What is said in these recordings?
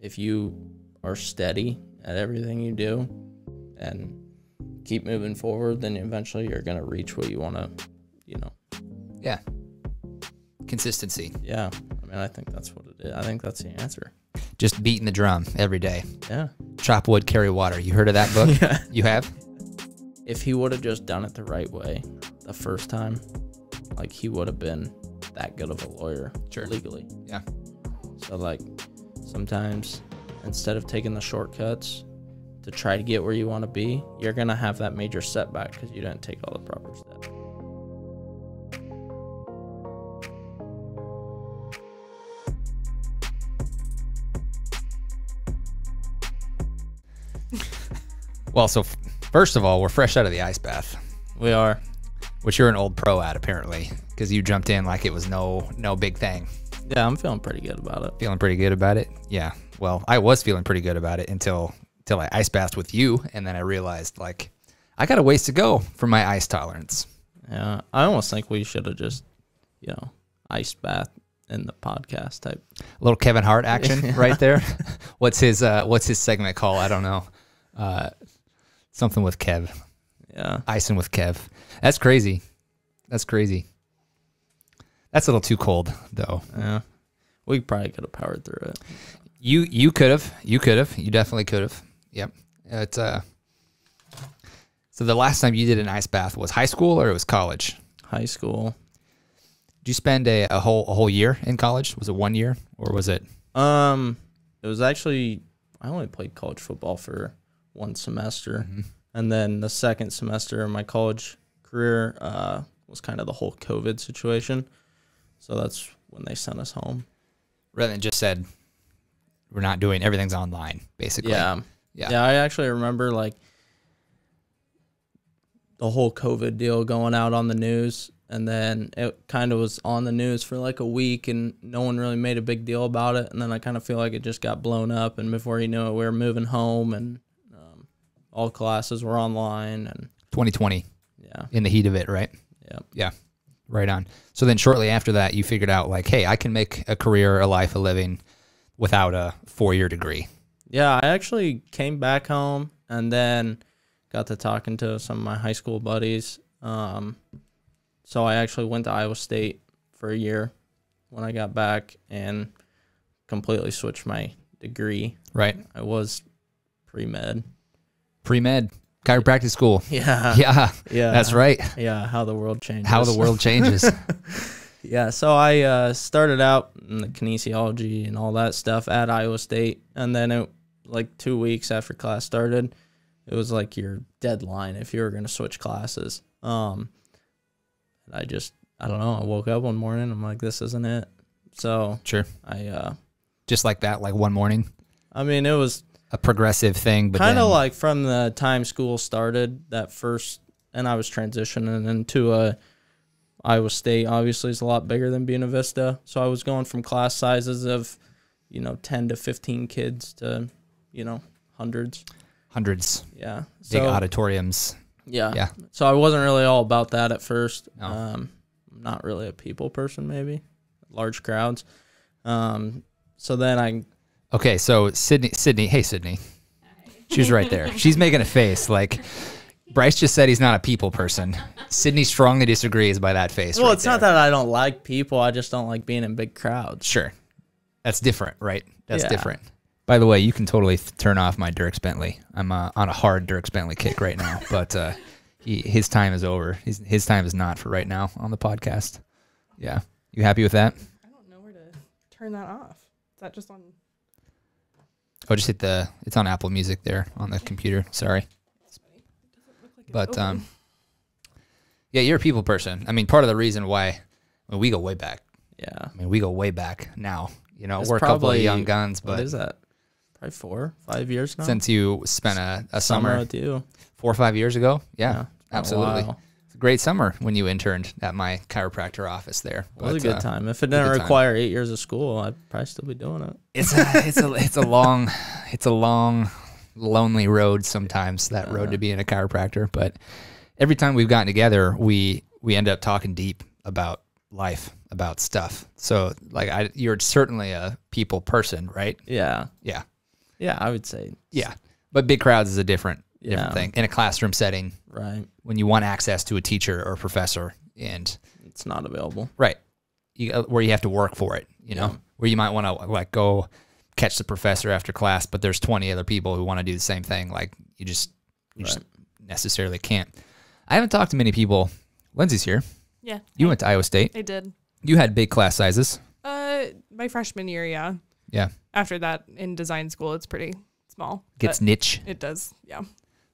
if you are steady at everything you do and keep moving forward, then eventually you're gonna reach what you want to, you know. Yeah. Consistency. Yeah, I mean, I think that's what it is. I think that's the answer. Just beating the drum every day. Yeah. Chop wood, carry water. You heard of that book? Yeah. You have? If he would have just done it the right way the first time, like he would have been that good of a lawyer Sure. legally. Yeah. So like sometimes instead of taking the shortcuts to try to get where you want to be, you're gonna have that major setback because you didn't take all the proper steps. Well, so f- first of all, we're fresh out of the ice bath, We are. which you're an old pro at apparently, because you jumped in like it was no no big thing. Yeah, I'm feeling pretty good about it. Feeling pretty good about it. Yeah. Well, I was feeling pretty good about it until until I ice bathed with you, and then I realized like I got a ways to go for my ice tolerance. Yeah, I almost think we should have just, you know, ice bath in the podcast type. A little Kevin Hart action right there. what's his uh What's his segment called? I don't know. Uh, something with Kev. Yeah, Icing with Kev. That's crazy. That's crazy. That's a little too cold though. yeah. We probably could have powered through it. You you could have. You could have. You definitely could have. Yep. It's uh. So the last time you did an ice bath was high school or it was college? High school. Did you spend a, a whole a whole year in college? Was it one year or was it? Um, it was actually I only played college football for one semester, and then the second semester of my college career uh, was kind of the whole COVID situation. So that's when they sent us home. Rather than just said, we're not doing everything's online, basically. Yeah. Yeah. Yeah, I actually remember like the whole COVID deal going out on the news and then it kind of was on the news for like a week and no one really made a big deal about it and then I kind of feel like it just got blown up and before you knew it we were moving home and um, all classes were online and 2020 yeah. in the heat of it, right? Yeah. Yeah. Right on. So then shortly after that, you figured out like, hey, I can make a career, a life, a living without a four year degree. Yeah, I actually came back home and then got to talking to some of my high school buddies. Um, so I actually went to Iowa State for a year when I got back and completely switched my degree. Right. I was pre med. Pre med, chiropractic school. Yeah. Yeah. Yeah. That's right. Yeah. How the world changes. How the world changes. Yeah, so I uh, started out in the kinesiology and all that stuff at Iowa State, and then it like two weeks after class started, it was like your deadline if you were gonna switch classes. Um, I just I don't know. I woke up one morning, I'm like, this isn't it. So sure. I uh, Just like that, like one morning, I mean, it was a progressive thing, but kind of like from the time school started that first and i was transitioning into a iowa state obviously is a lot bigger than buena vista. So i was going from class sizes of you know 10 to 15 kids to you know hundreds. Hundreds, yeah. Big so auditoriums. yeah. Yeah. so i wasn't really all about that at first. No. um I'm not really a people person maybe. Large crowds. Um so then i Okay, so Sydney, Sydney, hey Sydney, she's right there. She's making a face like Bryce just said he's not a people person. Sydney strongly disagrees by that face. well right it's not that i don't like people i just don't like being in big crowds Sure. That's different, right? That's Yeah. different. By the way, you can totally th- turn off my Dierks Bentley. I'm uh, on a hard Dierks Bentley kick right now, but uh, he, his time is over. His, his time is not for right now on the podcast. Yeah. You happy with that? I don't know where to turn that off. Is that just on? Oh, just hit the, it's on Apple Music there on the computer. Sorry. Like But um, yeah, you're a people person. I mean, part of the reason why I mean, we go way back. yeah I mean, we go way back now. You know, It's we're a couple of young guns, but is that probably four five years now since you spent a, a summer, with you four or five years ago, yeah, Yeah, a absolutely. While. It's a great summer when you interned at my chiropractor office there. It was a good uh, time. If it didn't time. require eight years of school, I'd probably still be doing it. It's a, it's a, it's a long, it's a long, lonely road sometimes. That road Uh. to being a chiropractor, but every time we've gotten together, we we end up talking deep about life, about stuff. So like, I you're certainly a people person, right? Yeah, Yeah, Yeah, I would say. Yeah, but big crowds is a different Yeah. thing in a classroom setting Right. when you want access to a teacher or a professor and It's not available. right you, uh, where you have to work for it you know Yeah. where you might want to like go catch the professor after class but there's 20 other people who want to do the same thing like you just you just necessarily can't i haven't talked to many people lindsay's here Yeah. you went to iowa state I did. you had big class sizes Uh, my freshman year, yeah. yeah After that, in design school, it's pretty small. gets niche it does. Yeah.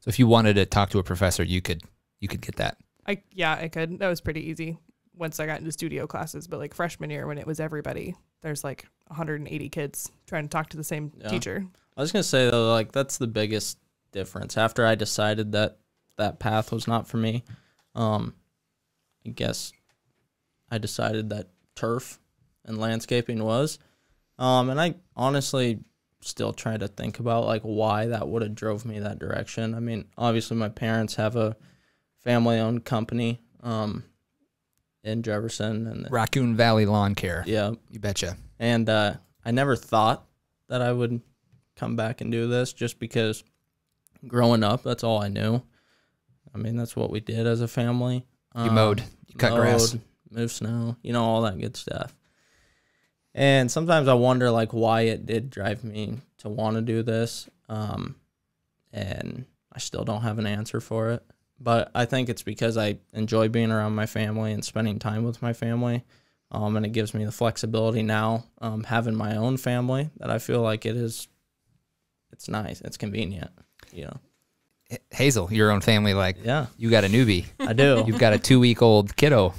So if you wanted to talk to a professor you could you could get that I yeah, I could. That was pretty easy once I got into studio classes. But like freshman year, when it was everybody, there's like 180 kids trying to talk to the same Yeah. teacher. I was gonna say though, like that's the biggest difference. After I decided that that path was not for me, um, I guess I decided that turf and landscaping was. Um, and I honestly still trying to think about like why that would have drove me that direction. I mean, obviously my parents have a family owned company um in Jefferson and raccoon valley lawn care yeah, you betcha and uh, I never thought that I would come back and do this just because growing up, that's all I knew. I mean, that's what we did as a family. you Um, mowed you cut grass mowed, move snow, you know, all that good stuff. And sometimes I wonder, like, why it did drive me to want to do this. Um, and I still don't have an answer for it. But I think it's because I enjoy being around my family and spending time with my family. Um, and it gives me the flexibility now, um, having my own family, that I feel like it is, it's nice, it's convenient, you know. Hazel your own family like Yeah, you got a newbie I do. You've got a two week old kiddo.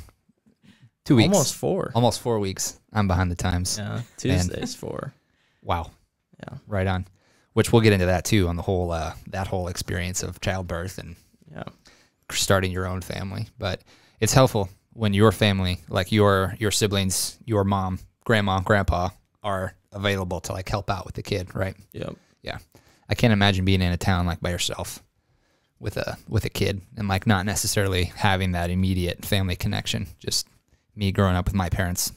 Two weeks. Almost four. Almost four weeks. I'm behind the times. Yeah, Tuesdays four. Wow. Yeah. Right on. Which we'll get into that too on the whole uh, that whole experience of childbirth and Yeah. starting your own family. But it's helpful when your family, like your your siblings, your mom, grandma, grandpa, are available to like help out with the kid, right? Yep. Yeah. I can't imagine being in a town like by yourself with a with a kid and like not necessarily having that immediate family connection. Just me growing up with my parents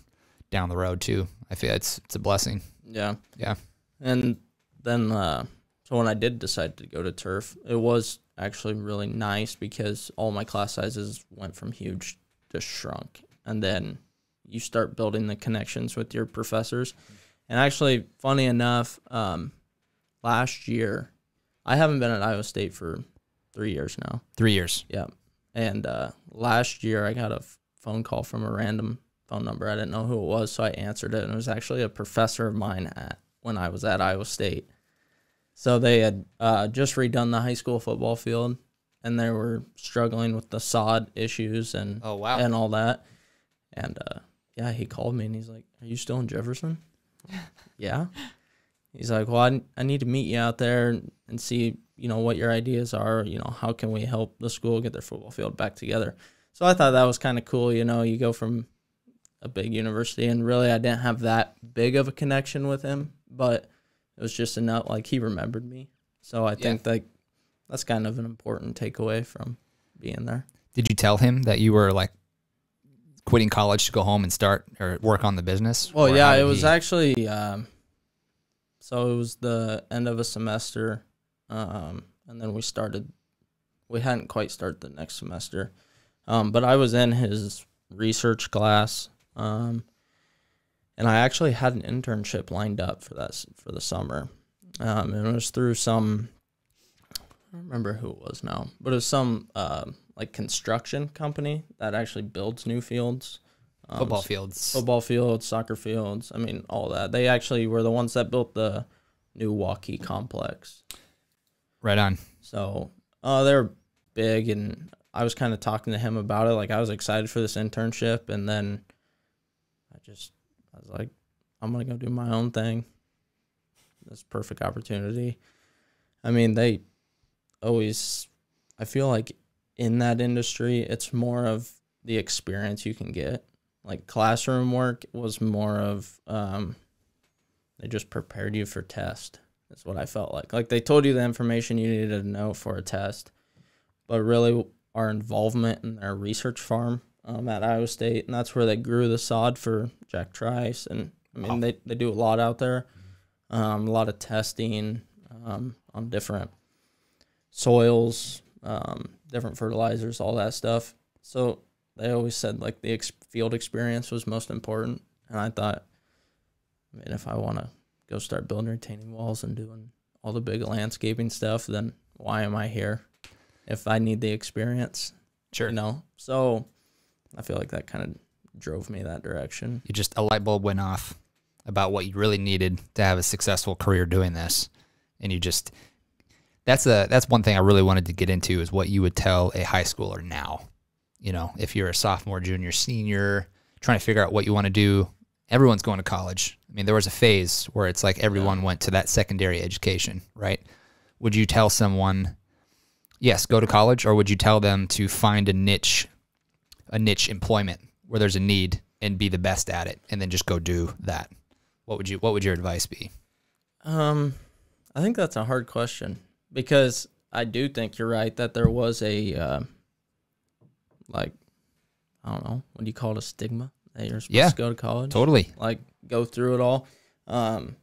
down the road too. I feel it's it's a blessing. Yeah. Yeah. And then, uh, so when I did decide to go to turf, it was actually really nice because all my class sizes went from huge to shrunk. And then you start building the connections with your professors. And actually, funny enough, um, last year, I haven't been at Iowa State for three years now. Three years. Yeah. And uh, last year, I got a phone call from a random phone number. I didn't know who it was, so I answered it, and it was actually a professor of mine at when I was at Iowa State. So they had uh, just redone the high school football field, and they were struggling with the sod issues and Oh wow. and all that. And uh, yeah, he called me and he's like, "Are you still in Jefferson?" yeah. He's like, "Well, I, I need to meet you out there and, and see, you know, what your ideas are. You know, how can we help the school get their football field back together?" So I thought that was kind of cool. You know, you go from a big university, and really, I didn't have that big of a connection with him, but it was just enough. Like he remembered me, so I think like that's kind of an important takeaway from being there. Did you tell him that you were like quitting college to go home and start or work on the business? Well, yeah, it was he- actually um, so it was the end of a semester, um, and then we started. We hadn't quite started the next semester, um, but I was in his research class, um, and I actually had an internship lined up for that for the summer, um, and it was through some. I don't remember who it was now, but it was some um like construction company that actually builds new fields. um, football fields. football fields, soccer fields. I mean, all that. They actually were the ones that built the new Waukee complex. Right on. So, uh, they're big, and I was kind of talking to him about it. Like, I was excited for this internship, and then just, I was like, I'm gonna go do my own thing. This perfect opportunity. I mean, they always. I feel like in that industry, it's more of the experience you can get. Like classroom work was more of um, they just prepared you for test. That's what I felt like. Like they told you the information you needed to know for a test, but really our involvement in their research farm um, at Iowa State, and that's where they grew the sod for Jack Trice, and I mean Wow. they they do a lot out there, um, a lot of testing, um, on different soils, um, different fertilizers, all that stuff. So they always said like the ex- field experience was most important, and I thought, I mean, if I want to go start building retaining walls and doing all the big landscaping stuff, then why am I here? If I need the experience, Sure. you know. So I feel like that kind of drove me that direction. You just a light bulb went off about what you really needed to have a successful career doing this, and you just that's a that's one thing I really wanted to get into is what you would tell a high schooler now. You know, if you're a sophomore, junior, senior, trying to figure out what you want to do. Everyone's going to college. I mean, there was a phase where it's like everyone went to that secondary education, right? Would you tell someone, yes, go to college, or would you tell them to find a niche, a niche employment where there's a need and be the best at it, and then just go do that? What would you What would your advice be? Um, I think that's a hard question because I do think you're right that there was a uh, like I don't know what do you call it a stigma that you're supposed Yeah. to go to college, Totally. like go through it all. Um,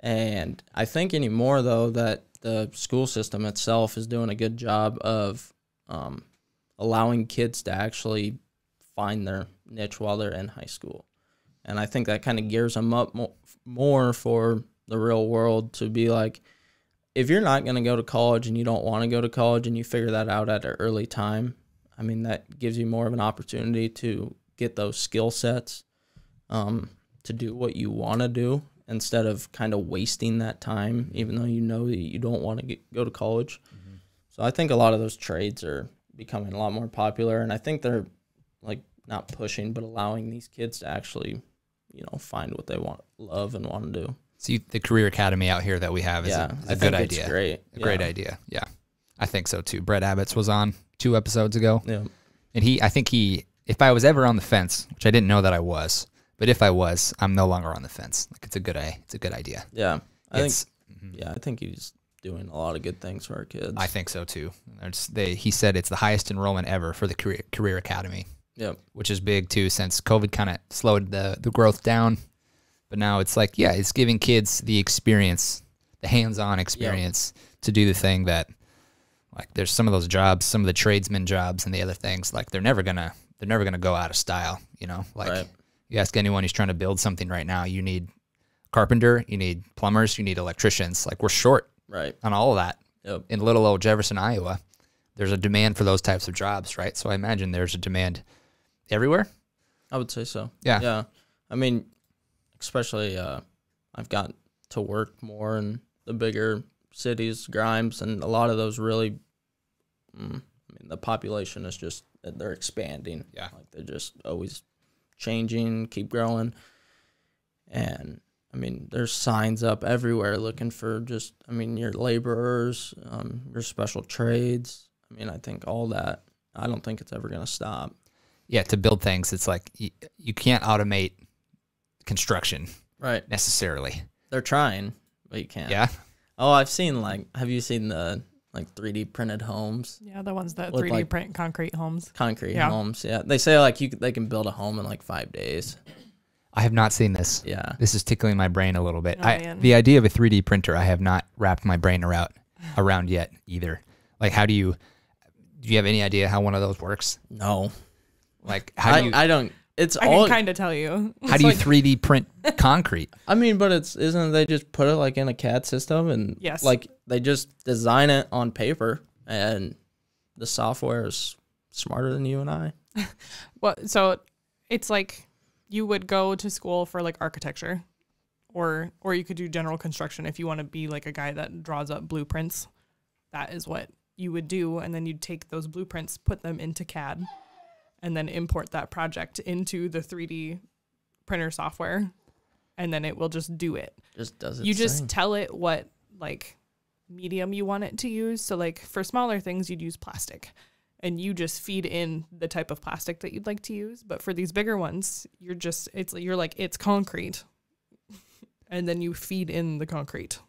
and I think anymore though that the school system itself is doing a good job of um, allowing kids to actually find their niche while they're in high school, and I think that kind of gears them up mo- more for the real world to be like, if you're not going to go to college and you don't want to go to college and you figure that out at an early time, I mean that gives you more of an opportunity to get those skill sets um, to do what you want to do instead of kind of wasting that time, even though you know that you don't want to get, go to college. So I think a lot of those trades are becoming a lot more popular, and I think they're like not pushing, but allowing these kids to actually, you know, find what they want, love, and want to do. See, the career academy out here that we have is yeah, a, is a good think it's idea. Great, A great idea. Yeah, I think so too. Brett Abbott's was on two episodes ago, Yeah, and he, I think he, if I was ever on the fence, which I didn't know that I was, but if I was, I'm no longer on the fence. Like it's a good, it's a good idea. yeah. I It's- think, mm-hmm. yeah, I think he's doing a lot of good things for our kids. I think so too. There's, they, he said it's the highest enrollment ever for the career career academy. Yep. which is big too since COVID kind of slowed the, the growth down. But now it's like, yeah, it's giving kids the experience, the hands on experience to do the thing that, like, there's some of those jobs, some of the tradesman jobs and the other things, like, they're never gonna, they're never gonna go out of style, you know? Like, Right. you ask anyone who's trying to build something right now, you need carpenter, you need plumbers, you need electricians. Like, we're short Right. on all of that Yep. in little old Jefferson, Iowa. There's a demand for those types of jobs, right? So I imagine there's a demand everywhere. I would say so. Yeah. Yeah. I mean, especially uh, I've got to work more in the bigger cities, Grimes, and a lot of those really. Mm, I mean, the population is just they're expanding. Yeah. Like they're just always changing, keep growing, and I mean, there's signs up everywhere looking for just. I mean, your laborers, um, your special trades. I mean, I think all that. I don't think it's ever gonna stop. yeah, to build things, it's like you, you can't automate construction Right. necessarily. They're trying, but you can't. Yeah. Oh, I've seen like. Have you seen the like 3D printed homes, Yeah, the ones that 3D like- print concrete homes. concrete Yeah. homes? Yeah, they say like you they can build a home in like five days. I have not seen this. Yeah. This is tickling my brain a little bit. Oh, I, the idea of a 3D printer, I have not wrapped my brain around around yet either. Like, how do you? Do you have any idea how one of those works? No, Like, how I, do you? I don't. It's I all. can kind of tell you. how do you 3D print concrete? I mean, but it's isn't they just put it like in a CAD system and Yes. like they just design it on paper and the software is smarter than you and I. Well, so it's like you would go to school for like architecture, or or you could do general construction if you want to be like a guy that draws up blueprints. That is what you would do, and then you'd take those blueprints, put them into CAD, and then import that project into the 3D printer software, and then it will just do it. Just does it. you just tell it what like medium you want it to use. So like for smaller things you'd use plastic and you just feed in the type of plastic that you'd like to use. But for these bigger ones, you're just it's you're like it's concrete. and then you feed in the concrete.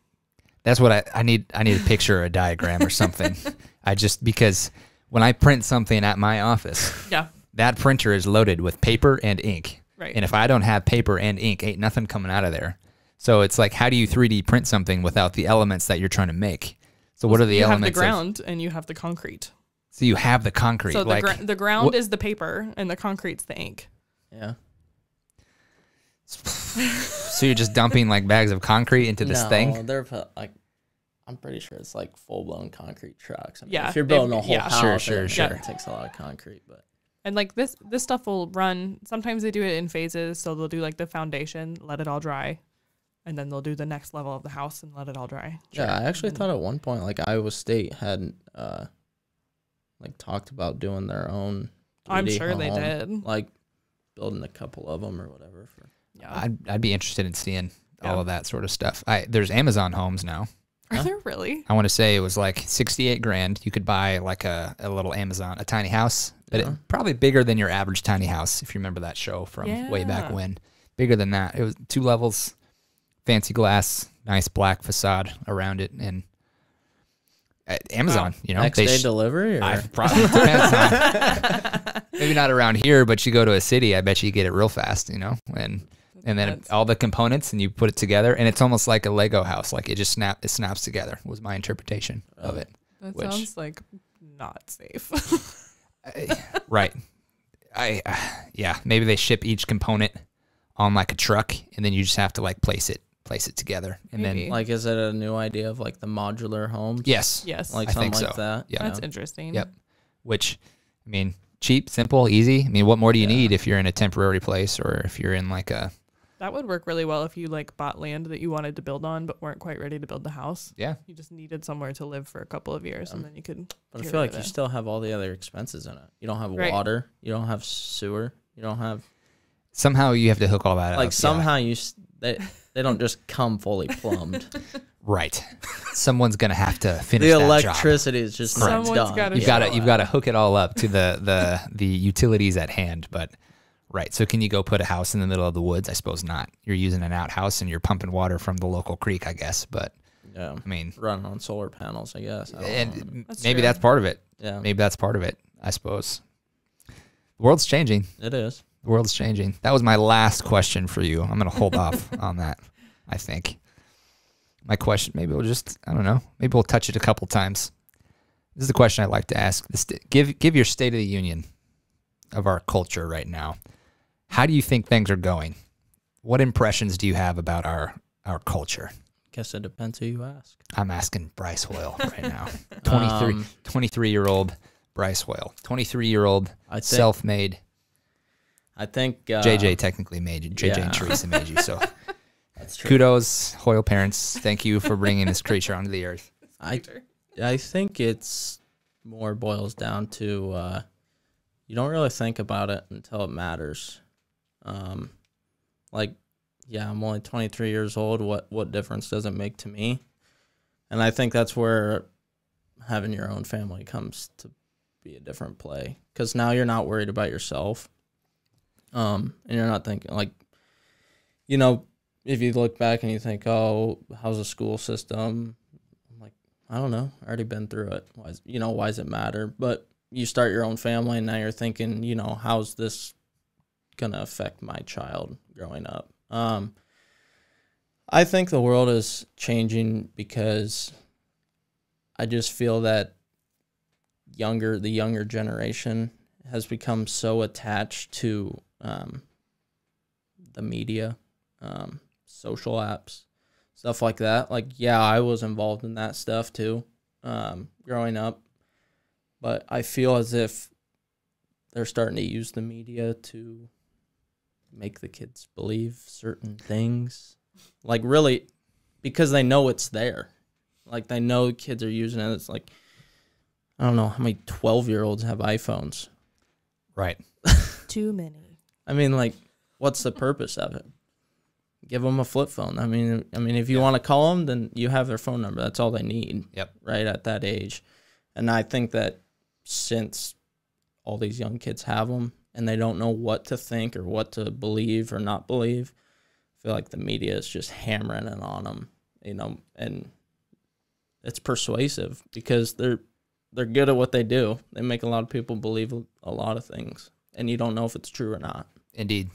That's what I, I need. I need a picture or a diagram or something. I just because when I print something at my office, Yeah. that printer is loaded with paper and ink. Right. And if I don't have paper and ink, ain't nothing coming out of there. So it's like, how do you 3D print something without the elements that you're trying to make? So what are the elements? you have the elements? of- ground and you have the concrete. So you have the concrete. So the, like, gra- the ground what- is the paper and the concrete's the ink. Yeah. so you're just dumping like bags of concrete into this no, thing. They're put, like, I'm pretty sure it's like full blown concrete trucks. I mean, Yeah, If you're building a whole yeah. house, Sure, then sure, I'm sure. It takes a lot of concrete, but And like this this stuff will run sometimes they do it in phases. So they'll do like the foundation, let it all dry, and then they'll do the next level of the house and let it all dry. yeah, I actually And- thought at one point like Iowa State had uh, like talked about doing their own. I'm 3D sure they did. Like building a couple of them or whatever. For, Yeah. I'd, I'd be interested in seeing all of that sort of stuff. I there's Amazon homes now. Are Huh? there really? I want to say it was like 68 grand. You could buy like a, a little Amazon, a tiny house, but it, probably bigger than your average tiny house. If you remember that show from way back when, bigger than that. It was two levels, fancy glass, nice black facade around it, and uh, Amazon. You know, Next they day sh- delivery. Or? I probably depends on- maybe not around here, but you go to a city, I bet you get it real fast. You know, and and then That's- all the components and you put it together and it's almost like a lego house like it just snap it snaps together was my interpretation of it That Which- sounds like not safe. I- right i uh, yeah maybe they ship each component on like a truck and then you just have to like place it place it together and Maybe. then like, is it a new idea of like the modular homes? yes yes. Like I something think like that. Yeah. That's interesting. Yep. which i mean cheap simple easy i mean what more do you Yeah. need if you're in a temporary place or if you're in like a That would work really well if you like bought land that you wanted to build on but weren't quite ready to build the house. yeah You just needed somewhere to live for a couple of years and then you could But I feel like you it. still have all the other expenses in it. You don't have Right. water. You don't have sewer. You don't have somehow you have to hook all that up like yeah. somehow you they they don't just come fully plumbed. right someone's gonna have to finish the that job. electricity is just not Someone's done. gotta You've got to you've got to hook it all up to the the the utilities at hand. But right, so can you go put a house in the middle of the woods? I suppose not. You're using an outhouse and you're pumping water from the local creek, I guess. But Yeah, I mean, run on solar panels, I guess. I and That's maybe true. that's part of it. yeah, Maybe that's part of it. I suppose. The world's changing. it is. The world's changing. That was my last question for you. I'm gonna hold off on that. I think. My question. Maybe we'll just. I don't know. Maybe we'll touch it a couple times. This is the question I'd like to ask. This, give give your state of the union of our culture right now. How do you think things are going? What impressions do you have about our our culture? Guess it depends who you ask. I'm asking Bryce Hoyle right now. 23, Um, 23 year old Bryce Hoyle. 23 year old I think self made. I think uh, JJ technically made you. JJ yeah. and Teresa made you. So That's true. kudos, Hoyle parents. Thank you for bringing this creature onto the earth. I I think it's more boils down to uh, you don't really think about it until it matters. Um, like, yeah, I'm only 23 years old. What what difference does it make to me? And I think that's where having your own family comes to be a different play because now you're not worried about yourself. Um, and you're not thinking like, you know, if you look back and you think, oh, how's the school system? I'm like, I don't know. I already been through it. Why, is- you know, why does it matter? But you start your own family, and now you're thinking, you know, how's this gonna affect my child growing up? Um, I think the world is changing because I just feel that younger, the younger generation has become so attached to um, the media, um, social apps, stuff like that. Like, yeah, I was involved in that stuff too, um, growing up. But I feel as if they're starting to use the media to make the kids believe certain things. Like, really, because they know it's there. Like, they know kids are using it. It's like, I don't know how many 12 year olds have iPhones. Right. Too many. I mean, like, what's the purpose of it? Give them a flip phone. I mean, I mean, if you want to call them, then you have their phone number. That's all they need. Yep. Right at that age, and I think that since all these young kids have them and they don't know what to think or what to believe or not believe, I feel like the media is just hammering it on them. You know, and it's persuasive because they're they're good at what they do. They make a lot of people believe a lot of things, and you don't know if it's true or not. Indeed.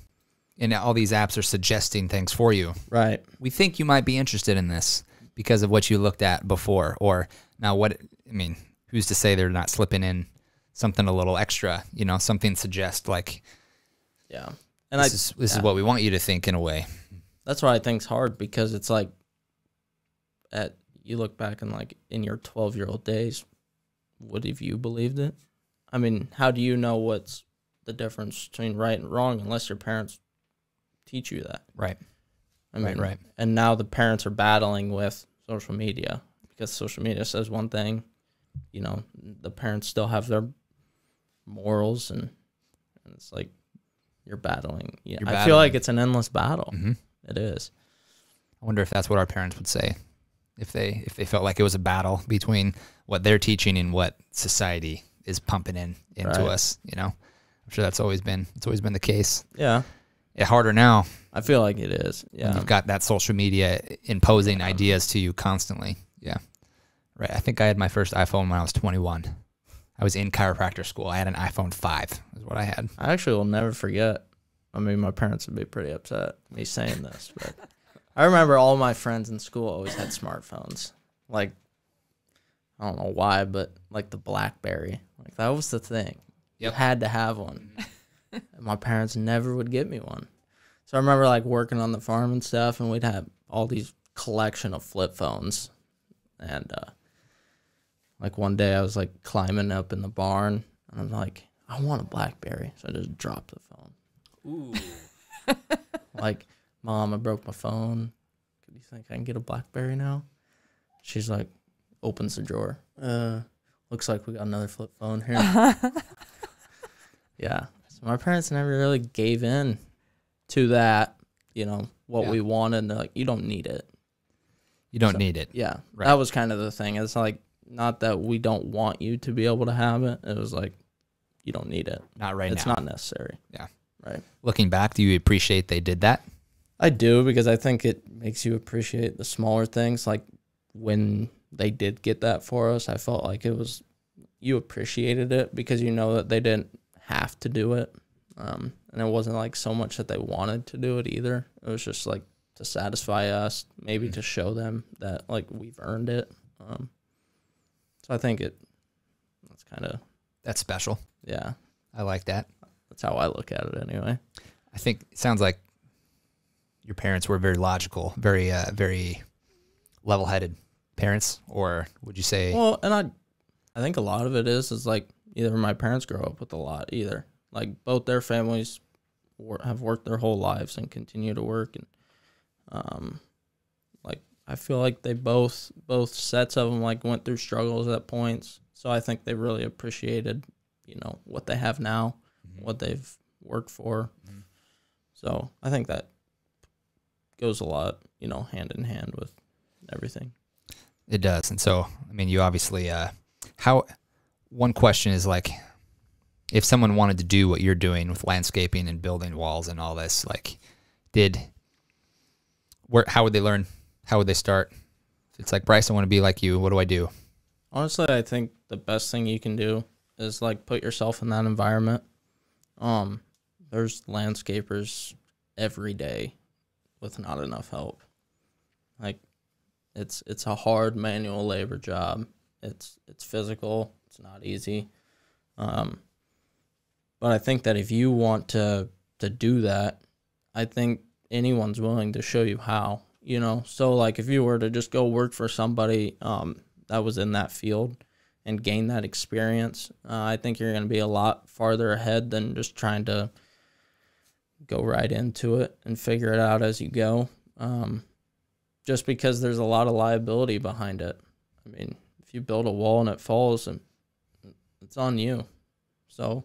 and all these apps are suggesting things for you. Right. We think you might be interested in this because of what you looked at before, or now what? I mean, who's to say they're not slipping in something a little extra? You know, something suggest like Yeah. And this I is this yeah. is what we want you to think in a way. that's why I think's hard because it's like at you look back and like in your 12 year old days, would have you believed it? I mean, how do you know what's the difference between right and wrong unless your parents teach you that? Right. I mean, Right, right. And now the parents are battling with social media because social media says one thing, you know, the parents still have their morals and, and it's like you're battling. Yeah, You're I feel like it's an endless battle. hmm It is. I wonder if that's what our parents would say if they if they felt like it was a battle between what they're teaching and what society is pumping in into Right. us. You know, I'm sure that's always been it's always been the case. Yeah. It harder now I feel like it is. Yeah. you've got that social media imposing ideas to you constantly. Yeah, right. I think I had my first iPhone when I was 21. I was in chiropractor school. I had an iPhone five. Is what I had. I actually will never forget. I mean, my parents would be pretty upset me saying this, but I remember all my friends in school always had smartphones. Like, I don't know why, but like the BlackBerry, like that was the thing. You had to have one. my parents never would get me one. So I remember like working on the farm and stuff, and we'd have all these collection of flip phones, and uh, like one day I was like climbing up in the barn, and I'm like, I want a BlackBerry, so I just dropped the phone. Ooh. Like, mom, I broke my phone. Do you think I can get a BlackBerry now? She's like, opens the drawer. Uh, looks like we got another flip phone here. yeah. So my parents never really gave in to that. You know what Yeah. we wanted. They're like, you don't need it. You don't So- need it. Yeah, Right. that was kind of the thing. It's like not that we don't want you to be able to have it. It was like you don't need it. Not right it's now. It's not necessary. Yeah. Right. Looking back, do you appreciate they did that? I do because I think it makes you appreciate the smaller things. Like when they did get that for us, I felt like it was you appreciated it because you know that they didn't have to do it, um, and it wasn't like so much that they wanted to do it either. It was just like to satisfy us, maybe Mhm. to show them that like we've earned it. Um, so I think it that's kind of That's special. yeah, I like that. that's how I look at it anyway. I think it sounds like your parents were very logical, very uh, very level-headed parents, or would you say? Well, and I, I think a lot of it is is like either my parents grow up with a lot either. Like both their families wor- have worked their whole lives and continue to work, and um, like I feel like they both both sets of them like went through struggles at points. So I think they really appreciated, you know, what they have now, what they've worked for. Mhm. So I think that goes a lot, you know, hand in hand with everything. It does, and so I mean, you obviously uh, how. One question is like, if someone wanted to do what you're doing with landscaping and building walls and all this, like, did where how would they learn? How would they start? If it's like Bryce, I want to be like you. What do I do? Honestly, I think the best thing you can do is like put yourself in that environment. Um, there's landscapers every day with not enough help. Like, it's it's a hard manual labor job. It's it's physical. Not easy. Um, but I think that if you want to to do that, I think anyone's willing to show you how. You know, so like if you were to just go work for somebody um, that was in that field and gain that experience, uh, I think you're going to be a lot farther ahead than just trying to go right into it and figure it out as you go. Um, just because there's a lot of liability behind it. I mean, if you build a wall and it falls, and it's on you. So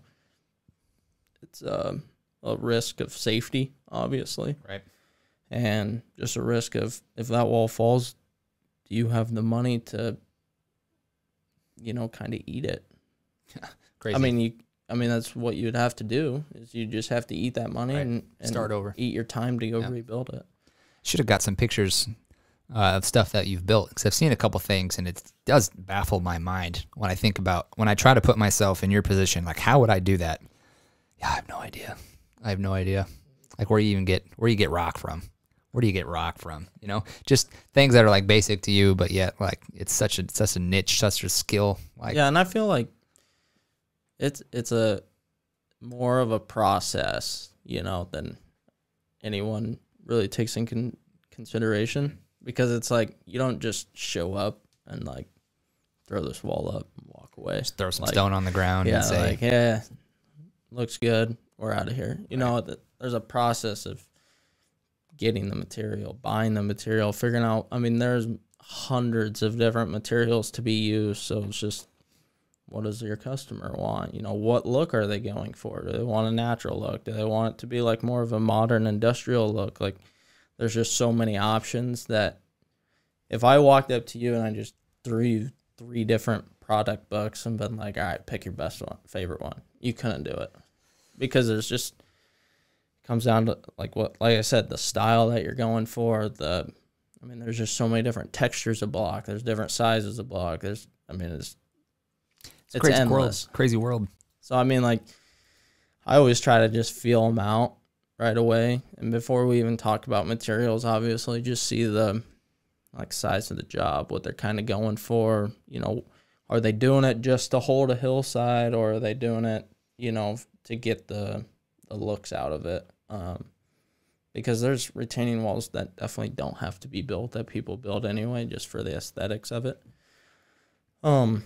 it's uh, a risk of safety, obviously Right. and just a risk of if that wall falls, do you have the money to, you know, kind of eat it? Crazy. I mean, you. I mean, that's what you'd have to do. Is you just have to eat that money Right. and, and Start over. eat your time to go Yeah. rebuild it. should have got some pictures uh, of stuff that you've built because I've seen a couple things and it does baffle my mind when I think about when I try to put myself in your position. Like, how would I do that? Yeah, I have no idea. I have no idea. Like where you even get where you get rock from. Where do you get rock from? You know, just things that are like basic to you, but yet like it's such a such a niche, such a skill. Like yeah, and I feel like it's it's a more of a process, you know, than anyone really takes in con- consideration because it's like you don't just show up and like throw this wall up and walk away. just throw some Like, stone on the ground yeah, and say, like yeah, looks good. We're out of here. You know, th- there's a process of getting the material, buying the material, figuring out. I mean, there's hundreds of different materials to be used, so it's just what does your customer want? You know, what look are they going for? Do they want a natural look? Do they want it to be like more of a modern industrial look? Like, there's just so many options that if I walked up to you and I just threw you three different product books and been like, all right, pick your best one, favorite one, you couldn't do it because there's just comes down to like what, like I said, the style that you're going for. The, I mean, there's just so many different textures of block. There's different sizes of block. There's, I mean, it's it's, it's crazy endless. world. Crazy world. so I mean, like, I always try to just feel them out right away, and before we even talk about materials, obviously, just see the like size of the job, what they're kind of going for. You know, are they doing it just to hold a hillside, or are they doing it, you know, to get the the looks out of it? Um, because there's retaining walls that definitely don't have to be built that people build anyway, just for the aesthetics of it. Um,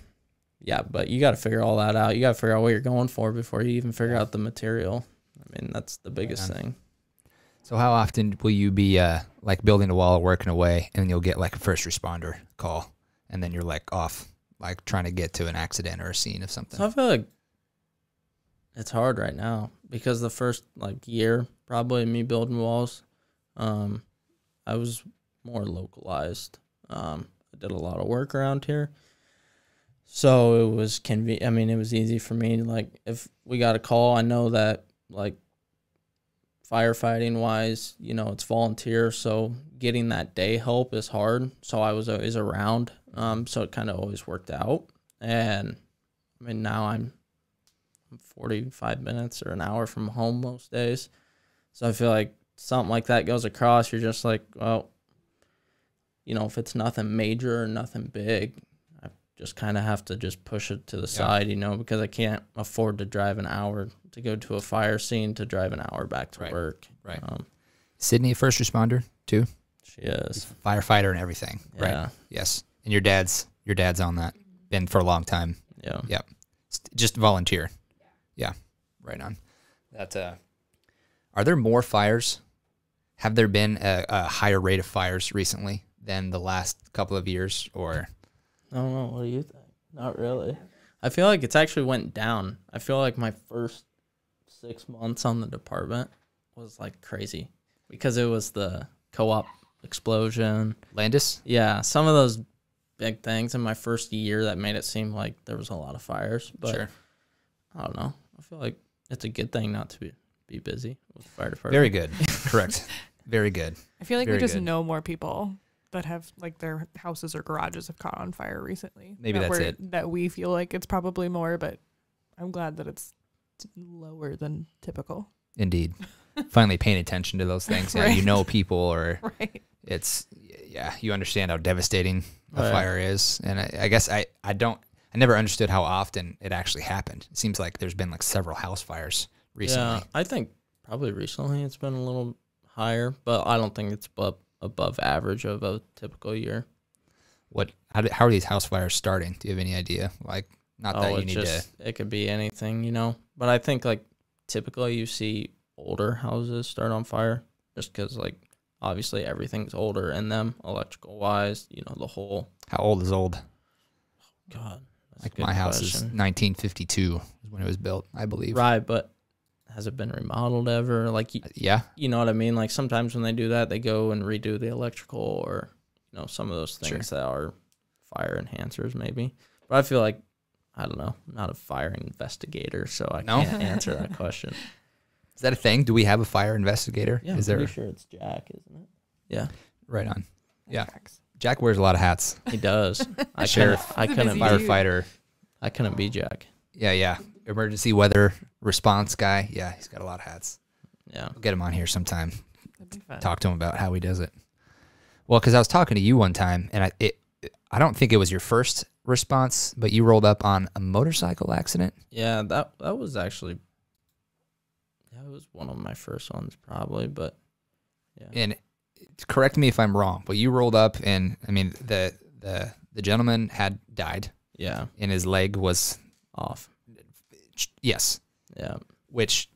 yeah, but you got to figure all that out. You got to figure out what you're going for before you even figure out the material. I mean, that's the biggest on. thing. So how often will you be uh, like building a wall, working away, and you'll get like a first responder call, and then you're like off, like trying to get to an accident or a scene of something? So I feel like it's hard right now because the first like year, probably me building walls, um, I was more localized. Um, I did a lot of work around here, so it was convenient. I mean, it was easy for me. Like if we got a call, I know that like firefighting wise, you know, it's volunteer, so getting that day help is hard. So I was always around, um, so it kind of always worked out. And I mean, now I'm I'm 45 minutes or an hour from home most days. So I feel like something like that goes across. You're just like, well, you know, if it's nothing major or nothing big, I just kind of have to just push it to the side, you know, because I can't afford to drive an hour to go to a fire scene to drive an hour back to Right. work. Right. Um, Sydney, a first responder too, she is. firefighter and everything. Right. Yes. And your dad's your dad's on that. Been for a long time. Yeah. Yep. Just volunteer. Yeah. Right on. That. Uh, are there more fires? Have there been a, a higher rate of fires recently than the last couple of years, or I don't know. What do you think? Not really. I feel like it's actually went down. I feel like my first six months on the department was like crazy because it was the co-op explosion. Landus? Yeah, some of those big things in my first year that made it seem like there was a lot of fires. But sure. I don't know. I feel like it's a good thing not to be, be busy with the fire department. Very good. Correct. Very good. I feel like Very we just good. know more people that have like their houses or garages have caught on fire recently. Maybe that that's we're- it. That we feel like it's probably more, but I'm glad that it's t- lower than typical. Indeed. Finally paying attention to those things. Yeah, you know people or Right. it's yeah, you understand how devastating a Right. fire is. And I, I guess I, I don't I never understood how often it actually happened. It seems like there's been like several house fires recently. Yeah, I think probably recently it's been a little higher, but I don't think it's above, above average of a typical year. What how, do, how are these house fires starting? Do you have any idea? Like not oh, that you need just it could be anything, you know. But I think like typically you see older houses start on fire just because like obviously everything's older in them electrical wise. You know the whole how old is old? God. That's a Like my house is 1952 is when it was built, I believe. right, but has it been remodeled ever? Like uh, Yeah. you know what I mean? Like sometimes when they do that, they go and redo the electrical or you know some of those Sure. things that are fire enhancers maybe. But I feel like I don't know. I'm not a fire investigator, so I No? can't answer that question. Is that a thing? Do we have a fire investigator? Yeah, is I'm there pretty sure it's Jack, isn't it? Yeah, right on? Yeah. Tracks. Jack wears a lot of hats. he does. I Sheriff. couldn't, I couldn't, busy be, dude. Firefighter. I couldn't be Jack. Yeah, yeah. Emergency weather response guy. Yeah, he's got a lot of hats. Yeah. We'll get him on here sometime. That'd be fun. Talk to him about how he does it. Well, because I was talking to you one time, and I it I don't think it was your first response, but you rolled up on a motorcycle accident. Yeah, that that was actually that was one of my first ones probably, but yeah. and correct me if I'm wrong, but you rolled up and I mean the the the gentleman had died Yeah. and his leg was Off. yes, Yeah. which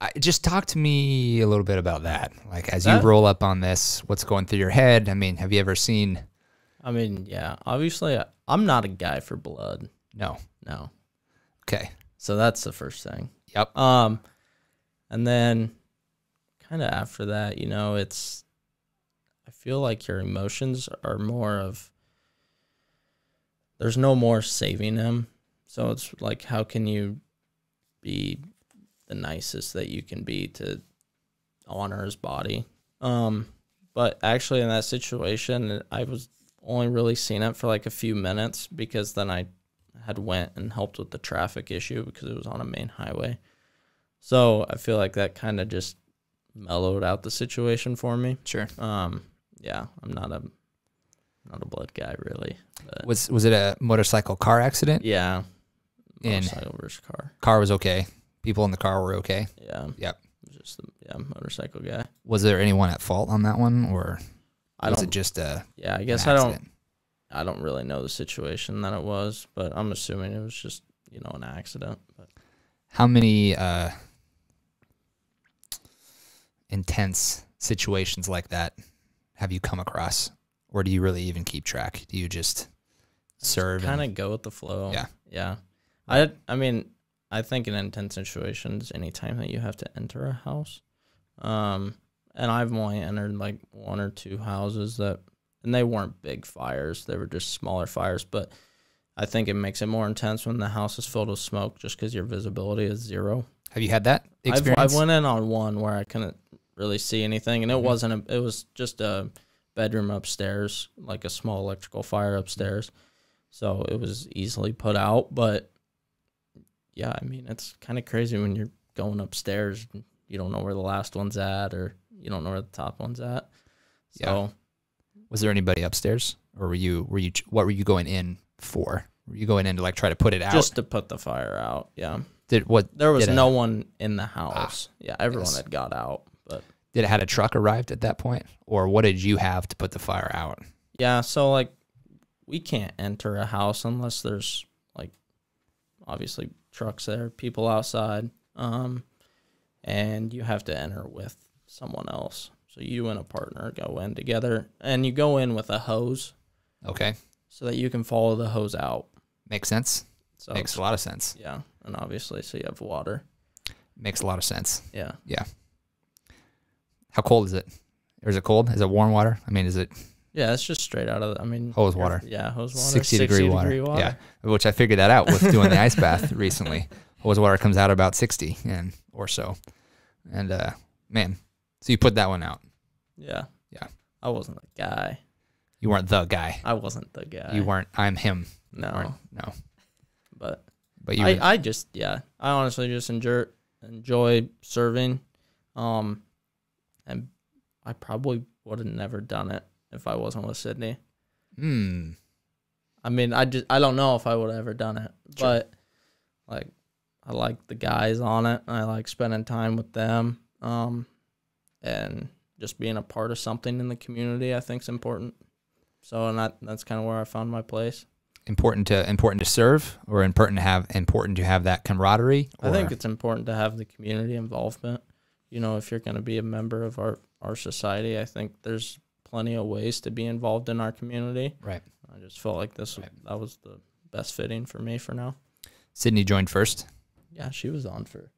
I, just talk to me a little bit about that. Like as That- you roll up on this, what's going through your head? I mean, have you ever seen? I mean, yeah. Obviously I, I'm not a guy for blood. No. No. Okay. So that's the first thing. Yep. Um, and then kind of after that, you know, it's, I feel like your emotions are more of, there's no more saving him. So it's like, how can you be the nicest that you can be to honor his body? Um, but actually, in that situation, I was only really seen it for like a few minutes because then I had went and helped with the traffic issue because it was on a main highway. So I feel like that kind of just mellowed out the situation for me. Sure. Um, yeah, I'm not a not a blood guy really. But Was was it a motorcycle car accident? yeah, motorcycle versus car. Car was okay. People in the car were okay. Yeah. Yep. Just the yeah motorcycle guy. Was there anyone at fault on that one, or I was don't. it just a yeah, I guess I don't. I don't really know the situation that it was, but I'm assuming it was just you know an accident. But How many uh, intense situations like that have you come across, or do you really even keep track? Do you just serve? kind of go with the flow. Yeah. Yeah. I I mean, I think in intense situations, anytime that you have to enter a house, um, and I've only entered like one or two houses that, and they weren't big fires; they were just smaller fires. But I think it makes it more intense when the house is filled with smoke, just because your visibility is zero. have you had that I've. I went in on one where I couldn't really see anything, and it Mhm. wasn't a. It was just a bedroom upstairs, like a small electrical fire upstairs, so it was easily put out. But yeah, I mean, it's kind of crazy when you're going upstairs, and you don't know where the last one's at, or you don't know where the top one's at. So Was there anybody upstairs, or were you were you what were you going in for? Were you going in to like try to put it out? just to put the fire out, yeah. did what There was no one in the house. yeah, everyone yes. had got out, but did it had a truck arrived at that point, or what did you have to put the fire out? Yeah, so like we can't enter a house unless there's like obviously trucks there, people outside. Um and you have to enter with someone else. So you and a partner go in together and you go in with a hose Okay, so that you can follow the hose out. makes sense. So Makes a lot of sense. yeah, and obviously so you have water. Makes a lot of sense. Yeah. Yeah. How cold is it? Or is it cold? Is it warm water? I mean, is it Yeah, it's just straight out of the, I mean Hose water. Yeah, hose water. 60 degree water. Yeah. which I figured that out with doing the ice bath recently. Hose water comes out about 60 and or so. And uh man, so you put that one out. Yeah. Yeah. I wasn't the guy. You weren't the guy. I wasn't the guy. You weren't I'm him. No. no. But But you I, I just yeah I honestly just enjoy enjoy serving, um, and I probably would have never done it if I wasn't with Sydney. Hmm. I mean I just I don't know if I would have ever done it, Sure. but like I like the guys on it. I like spending time with them, um, and just being a part of something in the community. I think is important. So and that that's kind of where I found my place. important to important to serve or important to have important to have that camaraderie I think it's important to have the community involvement. You know, if you're going to be a member of our, our society, I think there's plenty of ways to be involved in our community. right. I just felt like this Right. that was the best fitting for me for now. Sydney joined first. Yeah, she was on for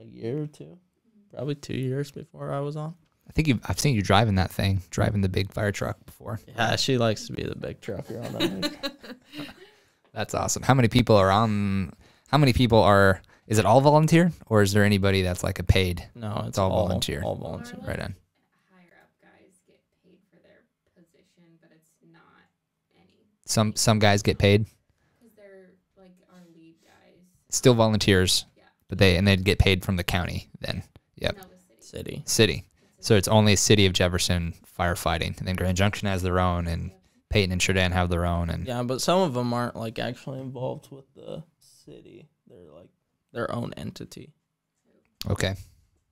a year or two, probably two years before I was on. I think you I've seen you driving that thing, driving the big fire truck before. Yeah, she likes to be the big trucker on that. That's awesome. How many people are on how many people are is it all volunteer or is there anybody that's like a paid no, it's, all all, volunteer. All volunteer. right on? higher up guys get paid for their position, but it's not any Some some guys get paid. because they're like our lead guys. Still volunteers. Yeah. but they and they'd get paid from the county then. Yep. City. City. City. So it's only a City of Jefferson firefighting, and then Grand Junction has their own, and Paton and Churdan have their own, and Yeah, but some of them aren't like actually involved with the city. They're like their own entity. okay,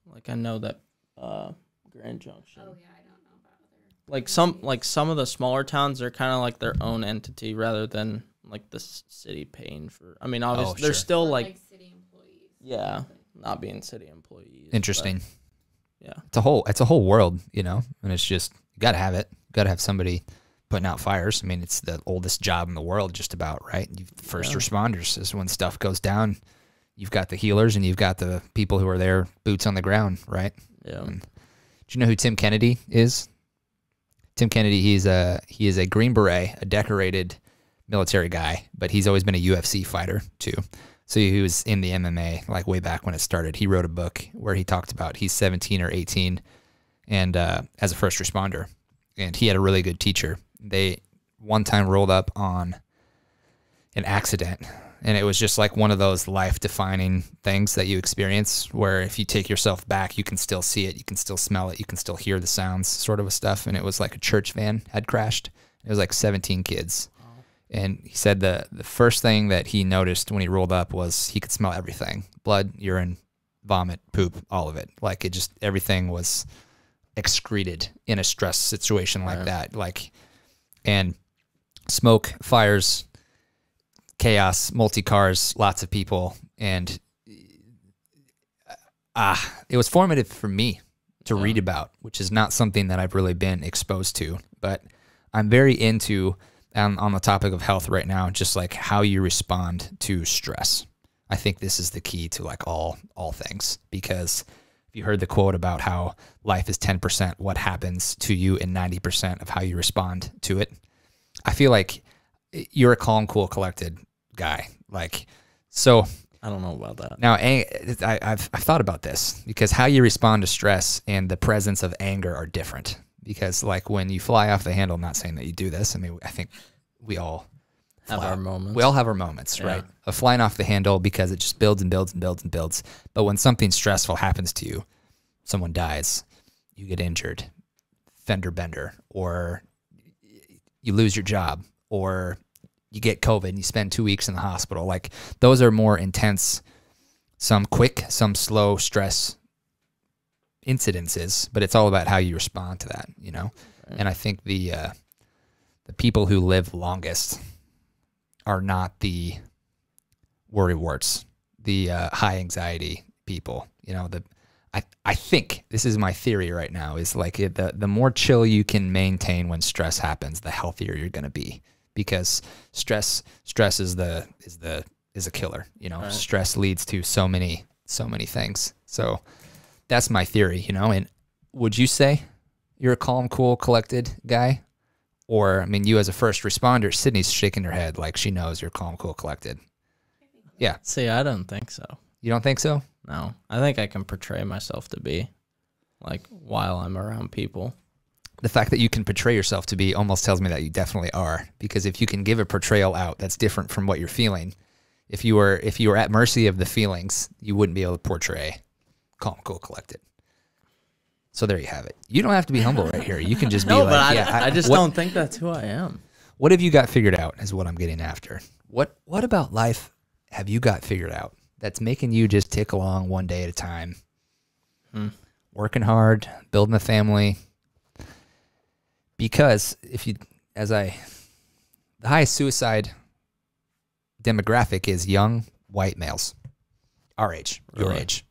Like I know that uh Grand Junction. Oh yeah, I don't know about other. Like some like some of the smaller towns are kind of like their own entity rather than like the s- city paying for. I mean, obviously they're sure. still Or, like city employees. yeah, not being city employees. but- interesting. yeah. It's a whole it's a whole world, you know, and it's just you got to have it. You got to have somebody putting out fires. I mean, it's the oldest job in the world, just about right. You first Yeah. responders is when stuff goes down. You've got the healers and you've got the people who are there, boots on the ground, right? Yeah. Do you know who Tim Kennedy is? Tim Kennedy, he's a he is a Green Beret, a decorated military guy, but he's always been a UFC fighter too. So he was in the MMA like way back when it started. He wrote a book where he talked about he's 17 or 18 and uh, as a first responder, and he had a really good teacher. They one time rolled up on an accident. And it was just like one of those life defining things that you experience where if you take yourself back you can still see it. You can still smell it. You can still hear the sounds sort of a stuff. And it was like a church van had crashed. It was like 17 kids and he said the the first thing that he noticed when he rolled up was he could smell everything blood urine vomit poop all of it like it just everything was excreted in a stress situation like Right. that like and smoke fires chaos, multi cars, lots of people, and ah, it was formative for me to Yeah. read about, which is not something that I've really been exposed to. But I'm very into on, on the topic of health right now, just like how you respond to stress. I think this is the key to like all all things because if you heard the quote about how life is 10% what happens to you and 90% of how you respond to it. I feel like eh, you're a calm, cool, collected guy. Like, so I don't know about that. now I, I've, I've thought about this because how you respond to stress and the presence of anger are different. Because, like, when you fly off the handle, I'm not saying that you do this. I mean, I think we all Have fly- our moments. we all have our moments, Yeah. right? Of flying off the handle because it just builds and builds and builds and builds. But when something stressful happens to you, someone dies, you get injured, fender bender, or you lose your job, or you get COVID and you spend two weeks in the hospital. Like those are more intense, some quick, some slow stress incidences, but it's all about how you respond to that, you know? Right. And I think the uh, the people who live longest are not the worry warts, the uh, high anxiety people. You know, the I I think this is my theory right now is like it, the the more chill you can maintain when stress happens, the healthier you're going to be because stress stress is the is the is a killer. You know, Right. stress leads to so many so many things. So that's my theory. You know, and would you say you're a calm, cool, collected guy? Or, I mean, you as a first responder, Sydney's shaking her head like she knows you're calm, cool, collected. Yeah. See, I don't think so. You don't think so? No, I think I can portray myself to be like while I'm around people. The fact that you can portray yourself to be almost tells me that you definitely are. Because if you can give a portrayal out that's different from what you're feeling, if you were if you were at mercy of the feelings, you wouldn't be able to portray calm, cool, collected. So there you have it. You don't have to be humble right here. You can just be No, like, but I, yeah, I, just what- don't think that's who I am. What have you got figured out? Is what I'm getting after. What What about life have you got figured out that's making you just tick along one day at a time, Hmm. working hard, building a family? Because if you, as I, the highest suicide demographic is young white males, our age, your Really? age.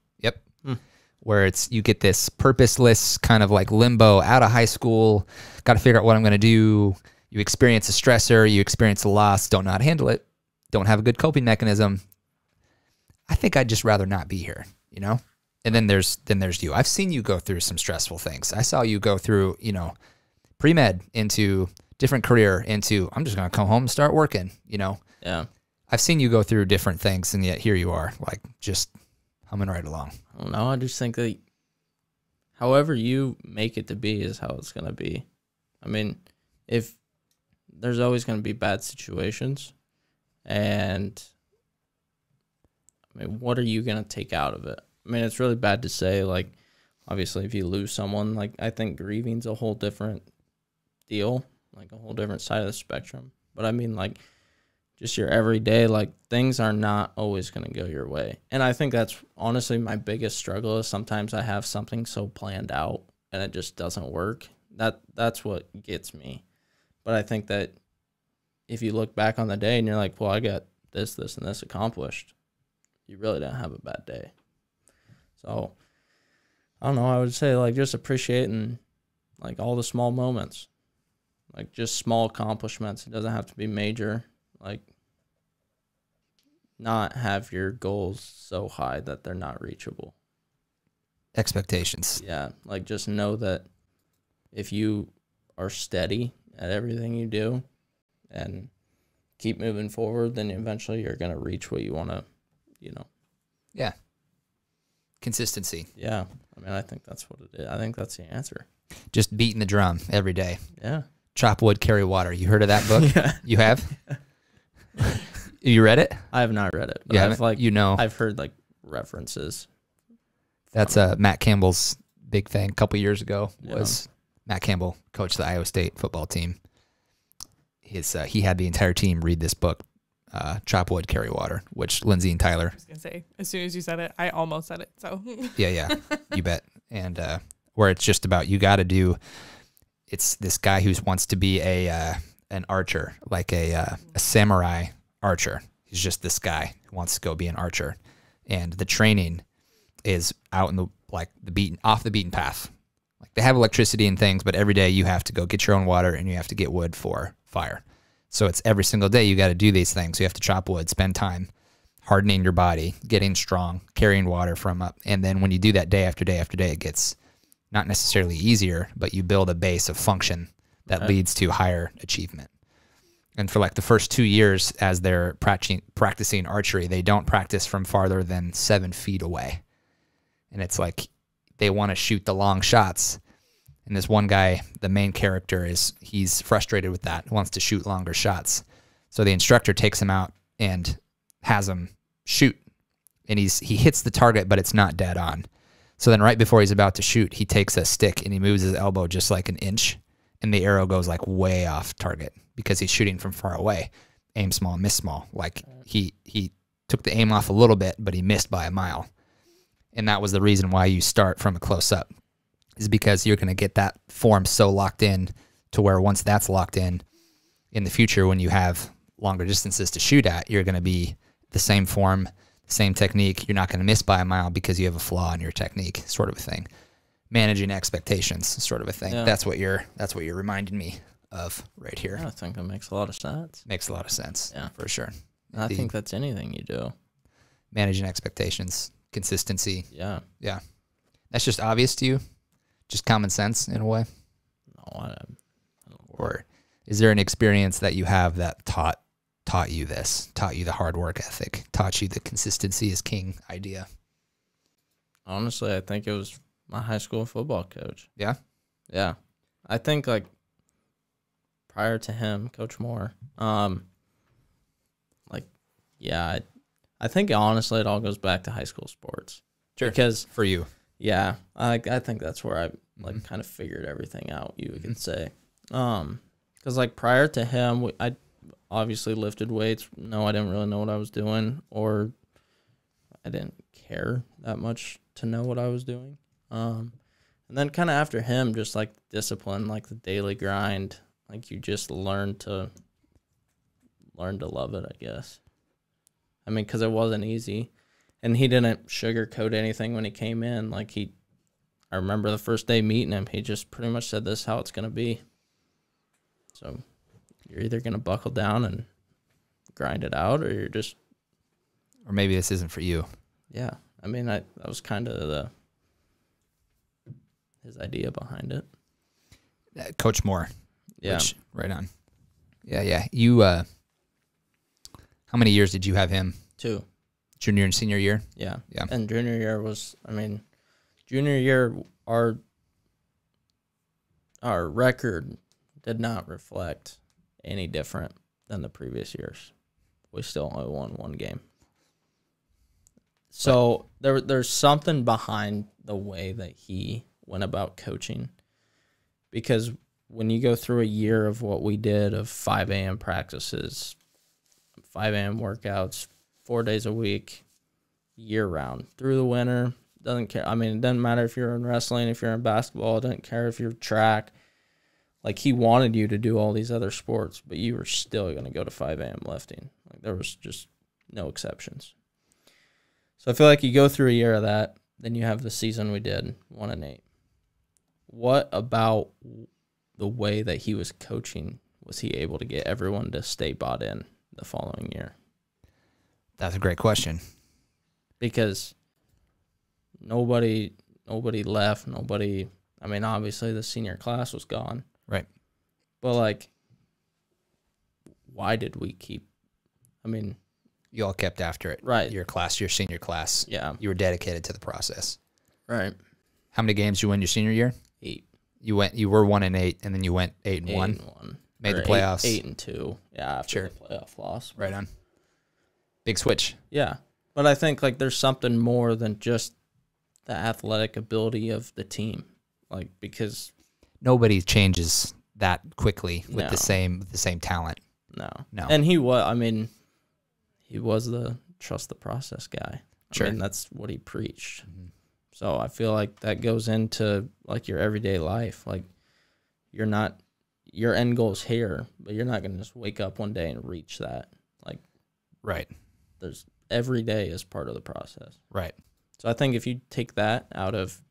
Where it's you get this purposeless kind of like limbo out of high school, got to figure out what I'm going to do you experience a stressor, you experience a loss, don't know how to handle it, don't have a good coping mechanism. I think I'd just rather not be here, you know? And then there's then there's you. I've seen you go through some stressful things. I saw you go through, you know, pre-med into different career into I'm just going to come home and start working, you know. Yeah. I've seen you go through different things and yet here you are, like just humming right along. I don't know. I just think that however you make it to be is how it's going to be. I mean, if there's always going to be bad situations and I mean, what are you gonna take out of it? I mean, it's really bad to say. Like, obviously, if you lose someone, like I think grieving's a whole different deal, like a whole different side of the spectrum. But I mean, like, just your everyday, like things are not always gonna go your way, and I think that's honestly my biggest struggle. Is sometimes I have something so planned out and it just doesn't work. That that's what gets me. But I think that if you look back on the day and you're like, well, I got this, this, and this accomplished, you really didn't have a bad day. So I don't know. I would say like just appreciating like all the small moments, like just small accomplishments. It doesn't have to be major. Like not have your goals so high that they're not reachable. Expectations. Yeah, like just know that if you are steady at everything you do and keep moving forward, then eventually you're gonna reach what you want to, you know. Yeah. Consistency. Yeah, I mean, I think that's what it is. I think that's the answer. Just beating the drum every day. Yeah. Chop wood, carry water. You heard of that book? yeah. You have? you read it? I have not read it, but You I've like you know. I've heard like references. That's uh, Matt Campbell's big thing a couple years ago Yeah. was Matt Campbell coached the Iowa State football team. His uh, he had the entire team read this book, uh, Chop Wood, Carry Water, which Lindsay and Tyler, I was gonna say as soon as you said it, I almost said it. So yeah, yeah, you bet, and uh, where it's just about you got to do. It's this guy who wants to be a uh, an archer, like a uh, a samurai archer. He's just this guy who wants to go be an archer, and the training is out in the like the beaten off the beaten path. Like they have electricity and things, but every day you have to go get your own water and you have to get wood for fire. So it's every single day you got to do these things. You have to chop wood, spend time hardening your body, getting strong, carrying water from up. And then when you do that day after day after day, it gets not necessarily easier, but you build a base of function that Right. leads to higher achievement. And for like the first two years, as they're practicing, archery, they don't practice from farther than seven feet away. And it's like they want to shoot the long shots. And this one guy, the main character, is he's frustrated with that, wants to shoot longer shots. So the instructor takes him out and has him shoot. And he's he hits the target, but it's not dead on. So then right before he's about to shoot, he takes a stick and he moves his elbow just like an inch. And the arrow goes like way off target because he's shooting from far away. Aim small, miss small. Like he he took the aim off a little bit, but he missed by a mile. And that was the reason why you start from a close up. Is because you're gonna get that form so locked in to where once that's locked in, in the future when you have longer distances to shoot at, you're gonna be the same form, same technique. You're not gonna miss by a mile because you have a flaw in your technique, sort of a thing. Managing expectations, sort of a thing. Yeah. That's what you're that's what you're reminding me of right here. I think that makes a lot of sense. Makes a lot of sense. Yeah. For sure. I The- think that's anything you do. managing expectations, consistency. Yeah. Yeah. That's just obvious to you, just common sense in a way. No, I, Or is there an experience that you have that taught taught you this, taught you the hard work ethic, taught you the consistency is king idea? honestly, I think it was my high school football coach. Yeah? Yeah. I think like prior to him, Coach Moore, um, like, yeah, I, I think honestly it all goes back to high school sports. Sure. Because For you. yeah, I I think that's where I like Mhm. kind of figured everything out. You could say, um, because like prior to him, I obviously lifted weights. No, I didn't really know what I was doing, or I didn't care that much to know what I was doing. Um, and then kind of after him, just like discipline, like the daily grind, like you just learn to learn to love it. I guess. I mean, because it wasn't easy and he didn't sugarcoat anything when he came in. Like he, I remember the first day meeting him, he just pretty much said, "This is how it's gonna be." So, you're either gonna buckle down and grind it out, or you're just, Or maybe this isn't for you. yeah. I mean, I that was kind of the his idea behind it. Uh, Coach Moore. Yeah, Which, right on. Yeah, yeah. You uh how many years did you have him? two. Junior and senior year? Yeah. Yeah. And junior year was, I mean, junior year, our our record did not reflect any different than the previous years. We still only won one game. So there there's something behind the way that he went about coaching. Because when you go through a year of what we did of 5 a.m. practices, 5 a.m. workouts, four days a week, year round, through the winter, doesn't care. I mean, it doesn't matter if you're in wrestling, if you're in basketball, it doesn't care if you're track. Like he wanted you to do all these other sports, but you were still going to go to 5 a.m. lifting. Like there was just no exceptions. So I feel like you go through a year of that, then you have the season we did, one and eight. What about the way that he was coaching was he able to get everyone to stay bought in the following year? That's a great question. Because nobody nobody left, nobody I mean obviously the senior class was gone. Right. But like why did we keep I mean, You all kept after it. Right. Your class, your senior class. yeah, You were dedicated to the process. right. How many games you win your senior year? Eight. You went. You were one and eight, and then you went eight and eight one. and one. Made Or the playoffs. Eight, and two. Yeah, after Sure. the playoff loss. Right on. Big switch. Yeah. But I think like there's something more than just the athletic ability of the team. Like because Nobody changes that quickly with No. the same with the same talent. no. No. And he was I mean he was the trust the process guy. Sure. I mean that's what he preached. Mm-hmm. So I feel like that goes into like your everyday life. Like you're not your end goal's here, but you're not gonna just wake up one day and reach that. Like Right. there's every day is part of the process. Right. So I think if you take that out of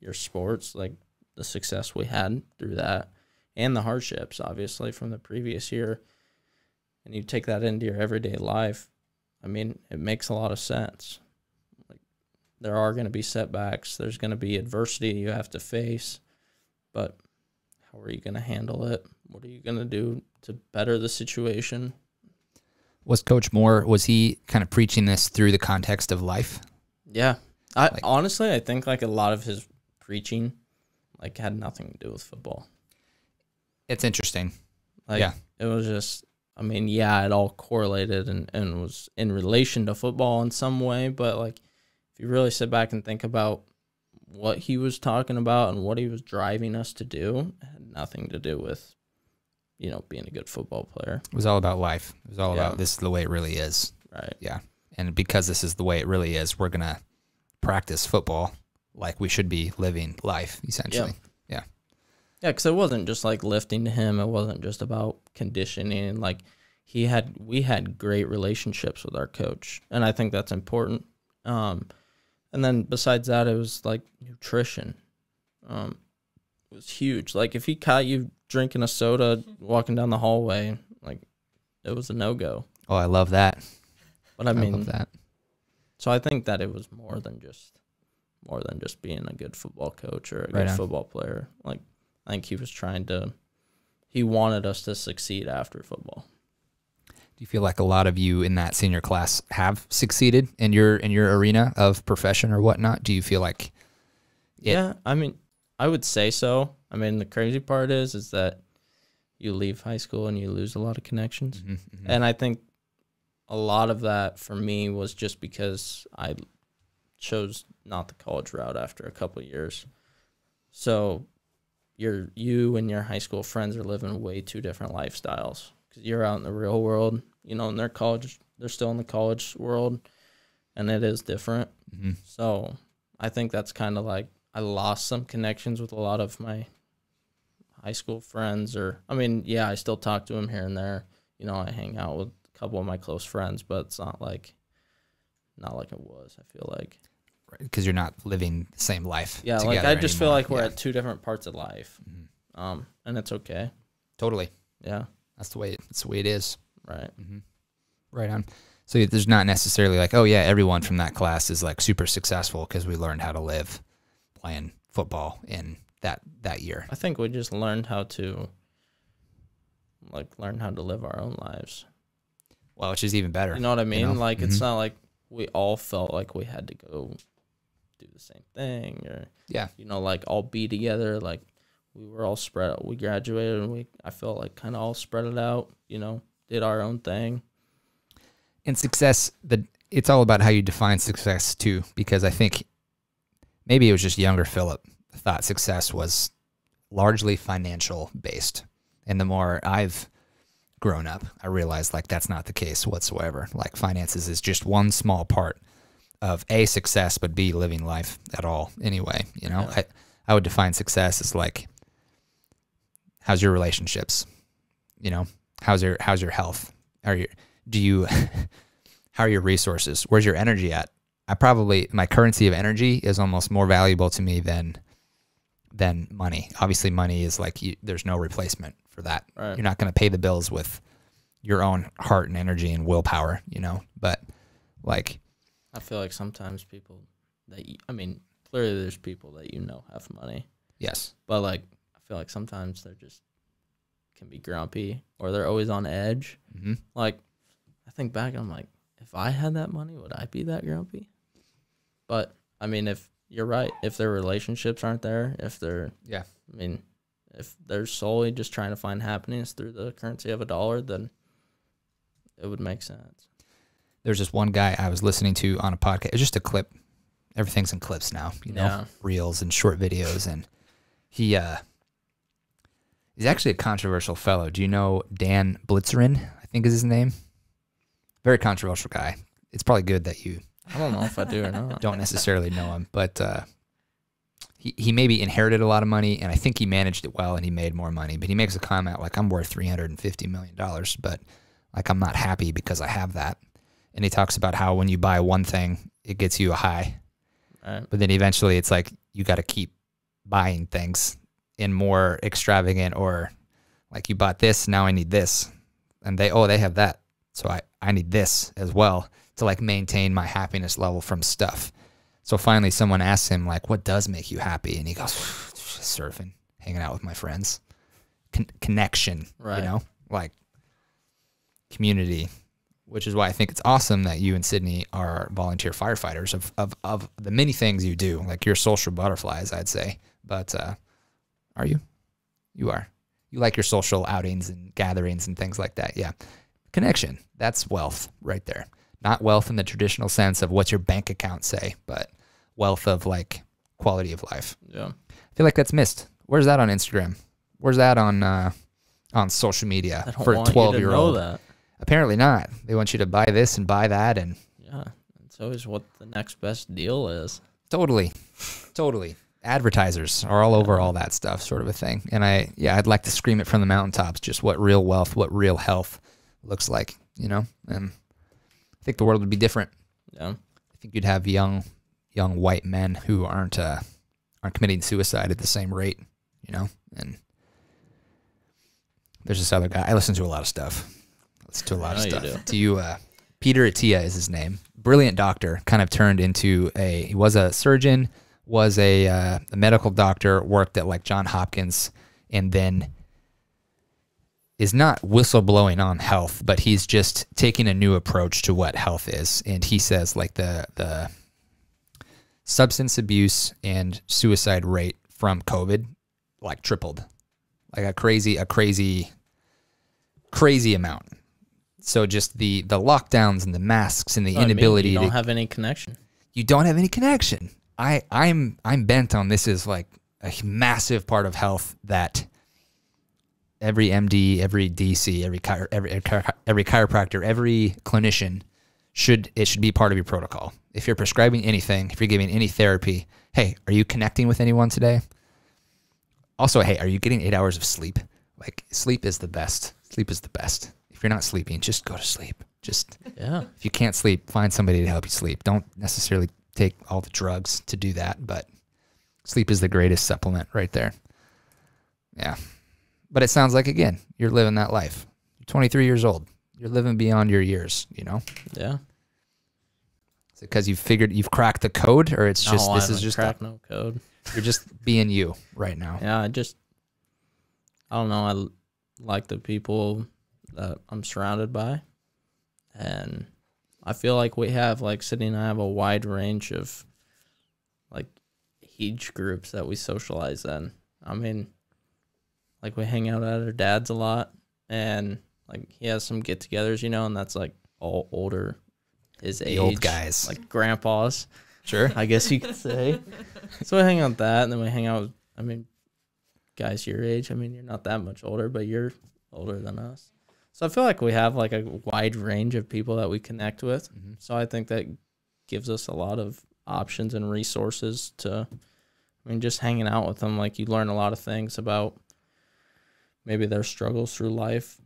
your sports, like the success we had through that and the hardships, obviously, from the previous year, and you take that into your everyday life, I mean, it makes a lot of sense. There are going to be setbacks, there's going to be adversity you have to face, but how are you going to handle it? What are you going to do to better the situation? Was Coach Moore was he kind of preaching this through the context of life? Yeah. I Like- honestly I think like a lot of his preaching like had nothing to do with football. It's interesting. Like Yeah. it was just I mean, yeah, it all correlated and, and was in relation to football in some way, but like if you really sit back and think about what he was talking about and what he was driving us to do, it had nothing to do with, you know, being a good football player. It was all about life. It was all Yeah. about this is the way it really is. Right. Yeah. And because this is the way it really is, we're gonna practice football like we should be living life, essentially. Yeah. Yeah, because it wasn't just like lifting to him. It wasn't just about conditioning. Like he had, we had great relationships with our coach, and I think that's important. Um, and then besides that, it was like nutrition. Um, it was huge. Like if he caught you drinking a soda walking down the hallway, like it was a no go. Oh, I love that. But I I, mean, love that. so I think that it was more than just more than just being a good football coach or a Right good on. football player. Like I think he was trying to he wanted us to succeed after football. You feel like a lot of you in that senior class have succeeded in your in your arena of profession or whatnot? Do you feel like Yeah, I mean, I would say so. I mean, the crazy part is is that you leave high school and you lose a lot of connections. Mhm, mhm. And I think a lot of that for me was just because I chose not the college route after a couple of years. So your you and your high school friends are living way two different lifestyles because you're out in the real world, you know, in their college, they're still in the college world, and it is different. Mhm. So I think that's kind of like I lost some connections with a lot of my high school friends, or I mean, yeah, I still talk to them here and there. You know, I hang out with a couple of my close friends, but it's not like not like it was. I feel like because you're not living the same life. yeah, like I just feel like we're Yeah. at two different parts of life, Mhm. um, and it's okay. totally. Yeah, That's the way. That's the way it is. Right. hmm Right on. So there's not necessarily like, oh yeah, everyone from that class is like super successful because we learned how to live playing football in that that year. I think we just learned how to like learn how to live our own lives. Well, which is even better. You know what I mean? know? Like it's Mhm. not like we all felt like we had to go do the same thing or Yeah. you know like all be together like we were all spread out. We graduated and we I felt like kind of all spread it out, you know, did our own thing. And success, the it's all about how you define success too, because I think maybe it was just younger Philip thought success was largely financial based. And the more I've grown up, I realized like that's not the case whatsoever. Like finances is just one small part of A success, but B living life at all anyway. You know, Yeah. I, I would define success as like how's your relationships? You know, how's your how's your health? Are you do you how are your resources? Where's your energy at? I probably my currency of energy is almost more valuable to me than than money. Obviously, money is like you, there's no replacement for that. Right. You're not going to pay the bills with your own heart and energy and willpower, you know. But like, I feel like sometimes people that you, I mean, clearly there's people that you know have money, yes, but like I feel like sometimes they're just can be grumpy or they're always on edge. hmm Like I think back, I'm like, if I had that money, would I be that grumpy? But I mean, if you're right, if their relationships aren't there, if they're, yeah, I mean, if they're solely just trying to find happiness through the currency of a dollar, then it would make sense. there's this one guy I was listening to on a podcast. It's just a clip. Everything's in clips now, you know, Yeah. reels and short videos. And he, uh, he's actually a controversial fellow. Do you know Dan Bilzerian? I think is his name. Very controversial guy. It's probably good that you I don't know if I do or not. don't necessarily know him, but uh, he he maybe inherited a lot of money, and I think he managed it well, and he made more money. But he makes a comment like, "I'm worth 350 million dollars, but like I'm not happy because I have that." And he talks about how when you buy one thing, it gets you a high, Right. but then eventually it's like you got to keep buying things in more extravagant or like you bought this, now I need this, and they oh they have that, so I I need this as well to like maintain my happiness level from stuff. So finally, someone asks him like, "What does make you happy?" And he goes, surfing, hanging out with my friends, Con- connection, Right. you know, like community." Which is why I think it's awesome that you and Sydney are volunteer firefighters of, of, of the many things you do. Like you're social butterflies, I'd say. But uh, are you? You are. You like your social outings and gatherings and things like that. Yeah. Connection. That's wealth right there. Not wealth in the traditional sense of what's your bank account say, but wealth of like quality of life. Yeah. I feel like that's missed. Where's that on Instagram? Where's that on uh, on social media for a want you twelve to year know old? that. Apparently not. They want you to buy this and buy that and Yeah. It's always what the next best deal is. totally, totally. Advertisers are all over all that stuff, sort of a thing. And I, yeah, I'd like to scream it from the mountaintops, just what real wealth, what real health looks like, you know. And I think the world would be different. Yeah. I think you'd have young, young white men who aren't uh, aren't committing suicide at the same rate, you know. And there's this other guy. I listen to a lot of stuff. I listen to a lot of know you stuff. do. Do you? Uh, Peter Attia is his name. Brilliant doctor. Kind of turned into a. He was a surgeon, was a, uh, a medical doctor, worked at like John Hopkins, and then is not whistleblowing on health, but he's just taking a new approach to what health is. And he says like the the substance abuse and suicide rate from COVID like tripled. Like a crazy a crazy crazy amount. So just the the lockdowns and the masks and the What I mean, inability You to don't have any connection. you don't have any connection. I I'm I'm bent on this is like a massive part of health that every MD, every DC, every chiro- every every chiropractor, every clinician should it should be part of your protocol. If you're prescribing anything, if you're giving any therapy, hey, are you connecting with anyone today? Also, hey, are you getting 8 hours of sleep? Like sleep is the best. Sleep is the best. If you're not sleeping, just go to sleep. Just Yeah. if you can't sleep, find somebody to help you sleep. Don't necessarily take all the drugs to do that, but sleep is the greatest supplement right there. Yeah. But it sounds like again, you're living that life. You're 23 years old. You're living beyond your years, you know? Yeah. Is it because you've figured you've cracked the code or it's just no, this I is just cracked no code. you're just being you right now. Yeah, I just I don't know. I l- like the people that I'm surrounded by, and I feel like we have like Sydney and I have a wide range of like age groups that we socialize in. I mean, like we hang out at our dad's a lot, and like he has some get-togethers, you know, and that's like all older his The age, old guys. like grandpas, Sure. I guess you could say. so we hang out that, and then we hang out with, I mean, guys your age. I mean, you're not that much older, but you're older than us. So I feel like we have like a wide range of people that we connect with. Mhm. So I think that gives us a lot of options and resources to, I mean, just hanging out with them. Like you learn a lot of things about maybe their struggles through life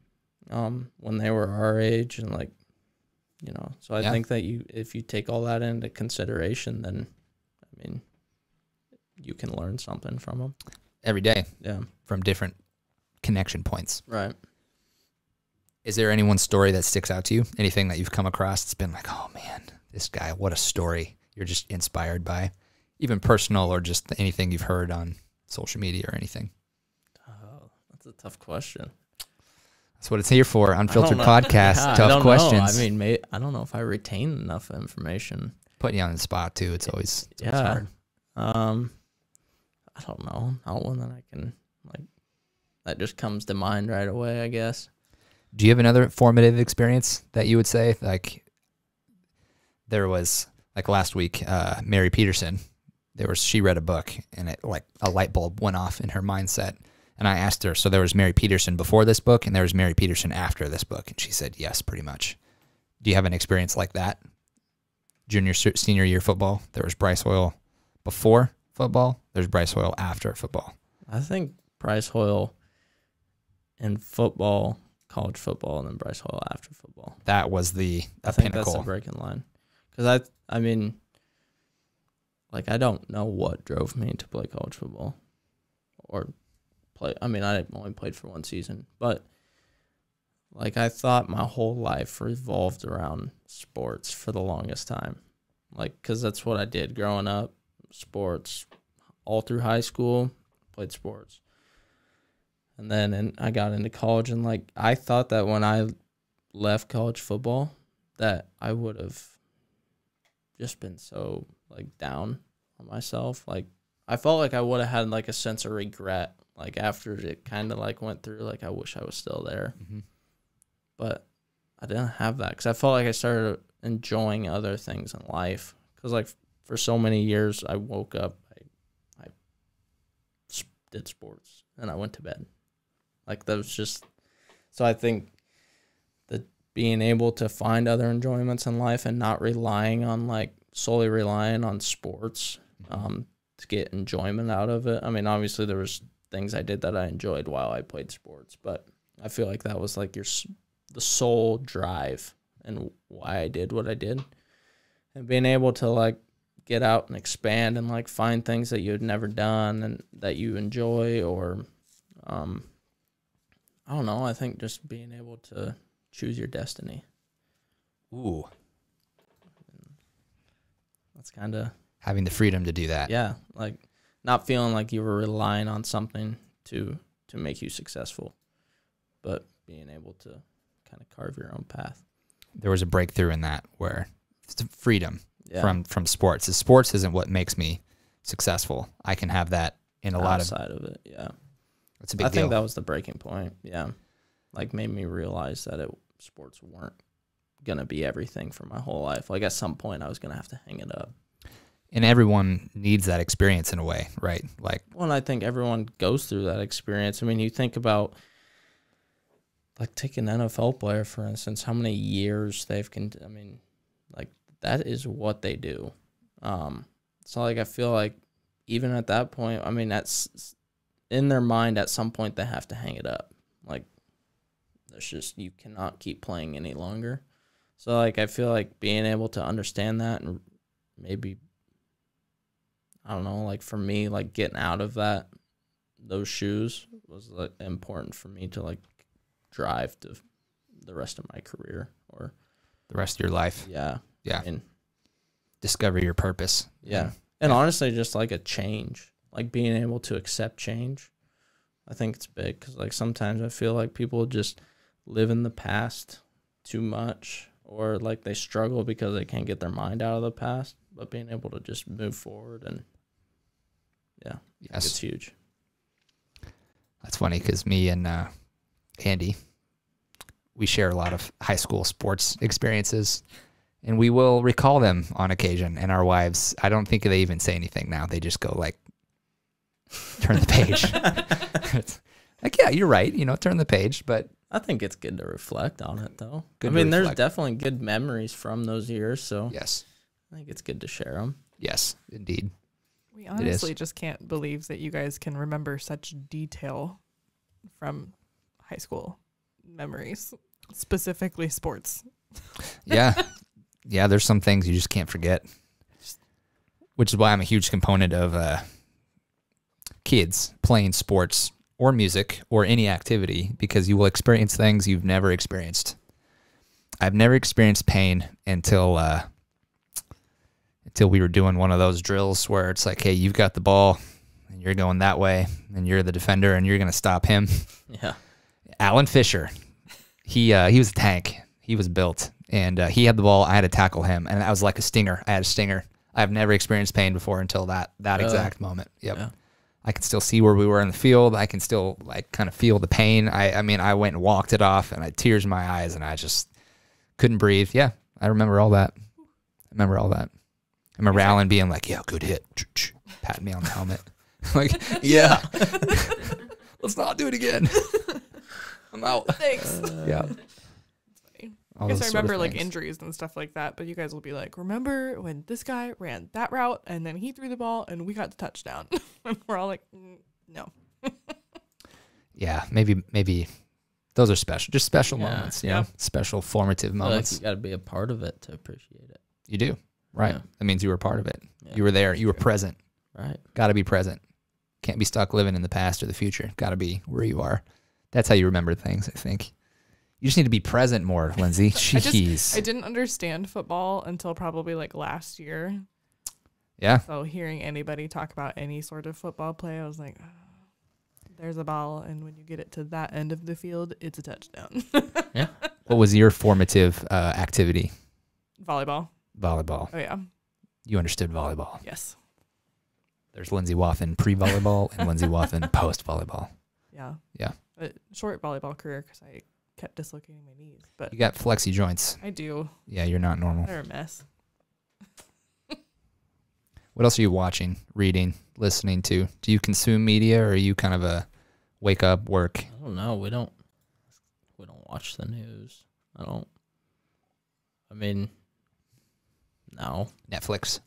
um, when they were our age and like, you know. So I Yeah. think that you, if you take all that into consideration, then, I mean, you can learn something from them. Every day Yeah. from different connection points. Right. Is there any one story that sticks out to you? Anything that you've come across that's been like, oh man, this guy, what a story you're just inspired by, even personal or just anything you've heard on social media or anything? Oh, that's a tough question. That's what it's here for. Unfiltered podcast, Yeah, tough know. questions. I mean, may, I don't know if I retain enough information. putting you on the spot too. It's always, it's always Yeah. hard. Um, I don't know. Not one that I can like. That just comes to mind right away. I guess. Do you have another formative experience that you would say like there was like last week, uh, Mary Peterson, there was she read a book and it like a light bulb went off in her mindset. And I asked her, so there was Mary Peterson before this book and there was Mary Peterson after this book, and she said yes, pretty much. Do you have an experience like that? Junior senior year football, there was Bryce Hoyle before football. There's Bryce Hoyle after football. I think Bryce Hoyle in football, college football, and then Bryce Hoyle after football. That was the, I think pinnacle. that's the breaking line. Because I, I mean, like I don't know what drove me to play college football, or play. I mean, I only played for one season, but like I thought my whole life revolved around sports for the longest time, like because that's what I did growing up. Sports, all through high school, played sports, and then and I got into college, and like I thought that when I left college football that I would have just been so like down on myself. Like I felt like I would have had like a sense of regret like after it kind of like went through like I wish I was still there. Mhm. But I didn't have that cuz I felt like I started enjoying other things in life cuz like for so many years I woke up I I did sports and I went to bed. Like that was just so I think that being able to find other enjoyments in life and not relying on like solely relying on sports um, to get enjoyment out of it. I mean, obviously there was things I did that I enjoyed while I played sports, but I feel like that was like your the sole drive and why I did what I did. And being able to like get out and expand and like find things that you had never done and that you enjoy or um I don't know, I think just being able to choose your destiny. Ooh, That's kind of having the freedom to do that. yeah, like not feeling like you were relying on something to to make you successful, but being able to kind of carve your own path. There was a breakthrough in that where it's freedom Yeah, from from sports. Sports isn't what makes me successful. I can have that in a lot of. outside of it. Yeah, It's a big I deal. think that was the breaking point. Yeah, like made me realize that it sports weren't gonna be everything for my whole life. Like at some point, I was gonna have to hang it up. and everyone needs that experience in a way, right? Like Well, and I think everyone goes through that experience. I mean, you think about like take an NFL player for instance, how many years they've con- I mean, like that is what they do. Um, so like I feel like even at that point, I mean, that's in their mind at some point they have to hang it up. Like there's just you cannot keep playing any longer. So like I feel like being able to understand that and maybe I don't know, like for me, like getting out of that those shoes was like important for me to like drive to the rest of my career or the rest of your life, yeah. Yeah. I mean, discover your purpose. yeah. And honestly just like a change, like being able to accept change. I think it's big cuz like sometimes I feel like people just live in the past too much or like they struggle because they can't get their mind out of the past, but being able to just move forward and yeah, think it's huge. that's funny because me and uh, Andy, we share a lot of high school sports experiences, and we will recall them on occasion. And our wives, I don't think they even say anything now. They just go like, turn the page. Like, yeah, you're right. You know, turn the page. But I think it's good to reflect on it, though. Good I to mean, there's definitely good memories from those years, so yes, I think it's good to share them. yes, indeed. We honestly just can't believe that you guys can remember such detail from high school memories, specifically sports. yeah yeah there's some things you just can't forget which is why i'm a huge component of uh, kids playing sports or music or any activity because you will experience things you've never experienced i've never experienced pain until uh, until we were doing one of those drills where it's like hey you've got the ball and you're going that way and you're the defender and you're going to stop him Yeah. Alan Fisher. He uh, he was a tank. He was built, and uh, he had the ball. I had to tackle him, and I was like a stinger. I had a stinger. I've never experienced pain before until that that exact moment. Yep. Yeah. I can still see where we were in the field. I can still like kind of feel the pain. I I mean, I went and walked it off, and I had tears in my eyes, and I just couldn't breathe. Yeah, I remember all that. I remember all that. I remember Alan being like, "Yeah, good hit," patting me on the helmet. like, yeah, let's not do it again. I'm out. Thanks. Yeah. I guess those I sort of remember like injuries and stuff like that, but you guys will be like, remember when this guy ran that route and then he threw the ball and we got the touchdown? and we're all like, "Mm, no. Yeah, maybe maybe those are special, just special Yeah. moments. You Yeah. know, special formative I feel like moments. you got to be a part of it to appreciate it. you do right. Yeah. That means you were a part of it. Yeah. You were there. You were present. Right. Got to be present. Can't be stuck living in the past or the future. Got to be where you are. That's how you remember things. I think. You just need to be present more, Lindsay. Jeez. I didn't understand football until probably like last year. yeah. So hearing anybody talk about any sort of football play, I was like, "Ah, there's a ball, and when you get it to that end of the field, it's a touchdown. yeah. What was your formative uh, activity? Volleyball. Volleyball. Oh yeah. You understood volleyball. Yes. There's Lindsay Wathen pre volleyball and Lindsay Wathen post volleyball. Yeah. Yeah. A short volleyball career because I kept dislocating my knees, but You got flexi joints. I do. Yeah, you're not normal. They're a mess. What else are you watching, reading, listening to? Do you consume media or are you kind of a wake up, work? I don't know. We don't. We don't watch the news. I don't. I mean, no. Netflix,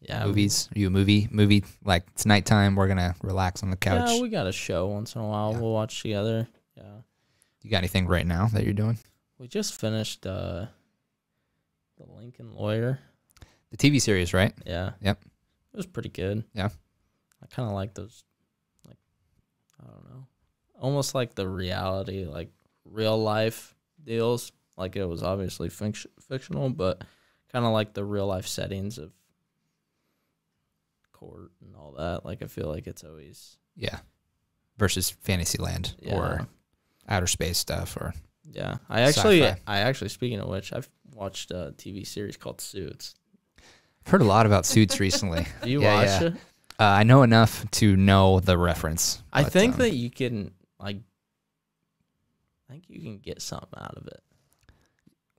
Yeah. movies? Are you a movie? Movie like it's nighttime, we're gonna relax on the couch. Yeah, we got a show once in a while. Yeah. We'll watch together. Yeah. You got anything right now that you're doing? We just finished uh the Lincoln Lawyer. The TV series, right? Yeah. Yep. It was pretty good. Yeah. I kind of like those, like, I don't know, almost like the reality, like real life deals. Like it was obviously fict- fictional, but kind of like the real life settings of court and all that. Like I feel like it's always Yeah. Versus Fantasyland yeah, or outer space stuff or yeah. I actually, sci-fi. I actually, speaking of which, I've watched a TV series called Suits. I've heard a lot about Suits recently. Do you Yeah, watch yeah. it? Uh, I know enough to know the reference. I but, think um, that you can like. I think you can get something out of it.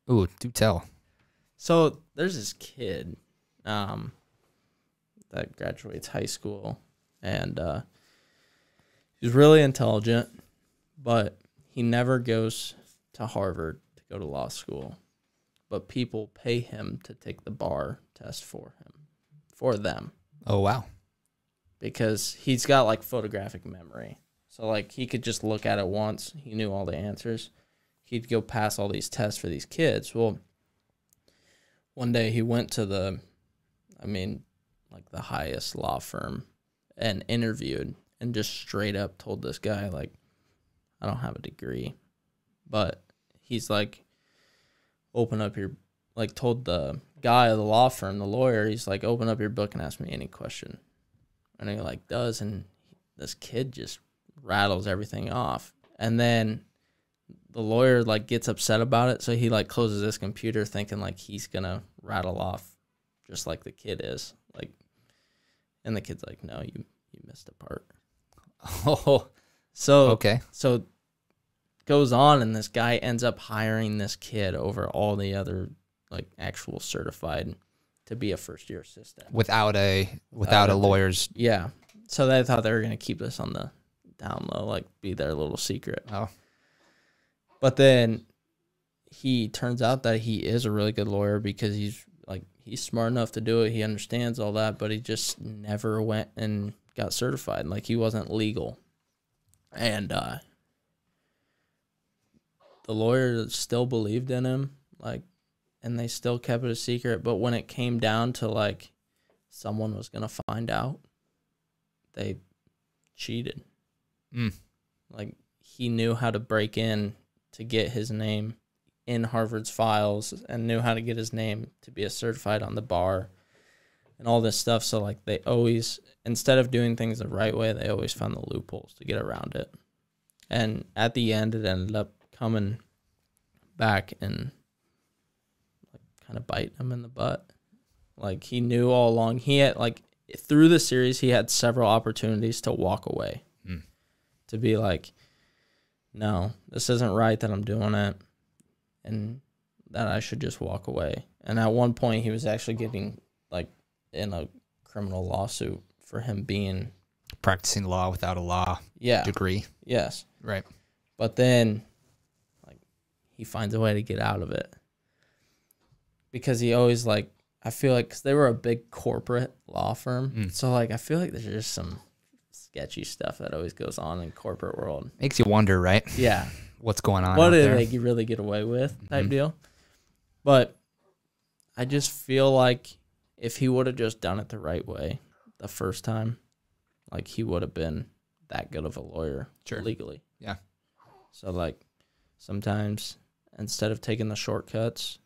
Ooh, do tell. So there's this kid, um, that graduates high school, and uh, he's really intelligent, but he never goes to Harvard to go to law school. But people pay him to take the bar test for him, for them, Oh wow. because he's got like photographic memory. So like he could just look at it once, he knew all the answers. He'd go pass all these tests for these kids. Well, one day he went to the I mean, like the highest law firm and interviewed and just straight up told this guy like I don't have a degree. But he's like open up your like told the guy of the law firm, the lawyer, he's like open up your book and ask me any question. And he like does and this kid just rattles everything off. And then the lawyer like gets upset about it, so he like closes his computer thinking like he's gonna rattle off just like the kid is. Like and the kid's like, No, you you missed a part. Oh, So okay. so goes on and this guy ends up hiring this kid over all the other like actual certified to be a first year assistant. Without a without a a- lawyer's. Yeah. So they thought they were gonna keep this on the down low, like be their little secret. Oh, But then he turns out that he is a really good lawyer because he's like he's smart enough to do it. He understands all that, but he just never went and got certified. Like he wasn't legal. And uh the lawyer still believed in him, like and they still kept it a secret, but when it came down to like someone was going to find out, they cheated. Mm. like he knew how to break in to get his name in Harvard's files and knew how to get his name to be a certified on the bar and all this stuff. So like they always instead of doing things the right way, they always found the loopholes to get around it. And at the end it ended up coming back and like kind of bite him in the butt. Like he knew all along he had like through the series he had several opportunities to walk away Mm. to be like, no, this isn't right that I'm doing it, and that I should just walk away. And at one point, he was actually getting in a criminal lawsuit for him being, practicing law without a law yeah, degree. yes. Right. But then, like, he finds a way to get out of it because he always like. I feel like 'cause they were a big corporate law firm, Mm. so like I feel like there's just some sketchy stuff that always goes on in corporate world. Makes you wonder, right? Yeah, What's going on? what did they really get away with type Mhm. deal. But I just feel like if he would have just done it the right way the first time, like he would have been that good of a lawyer Sure. legally. Yeah. So like sometimes instead of taking the shortcuts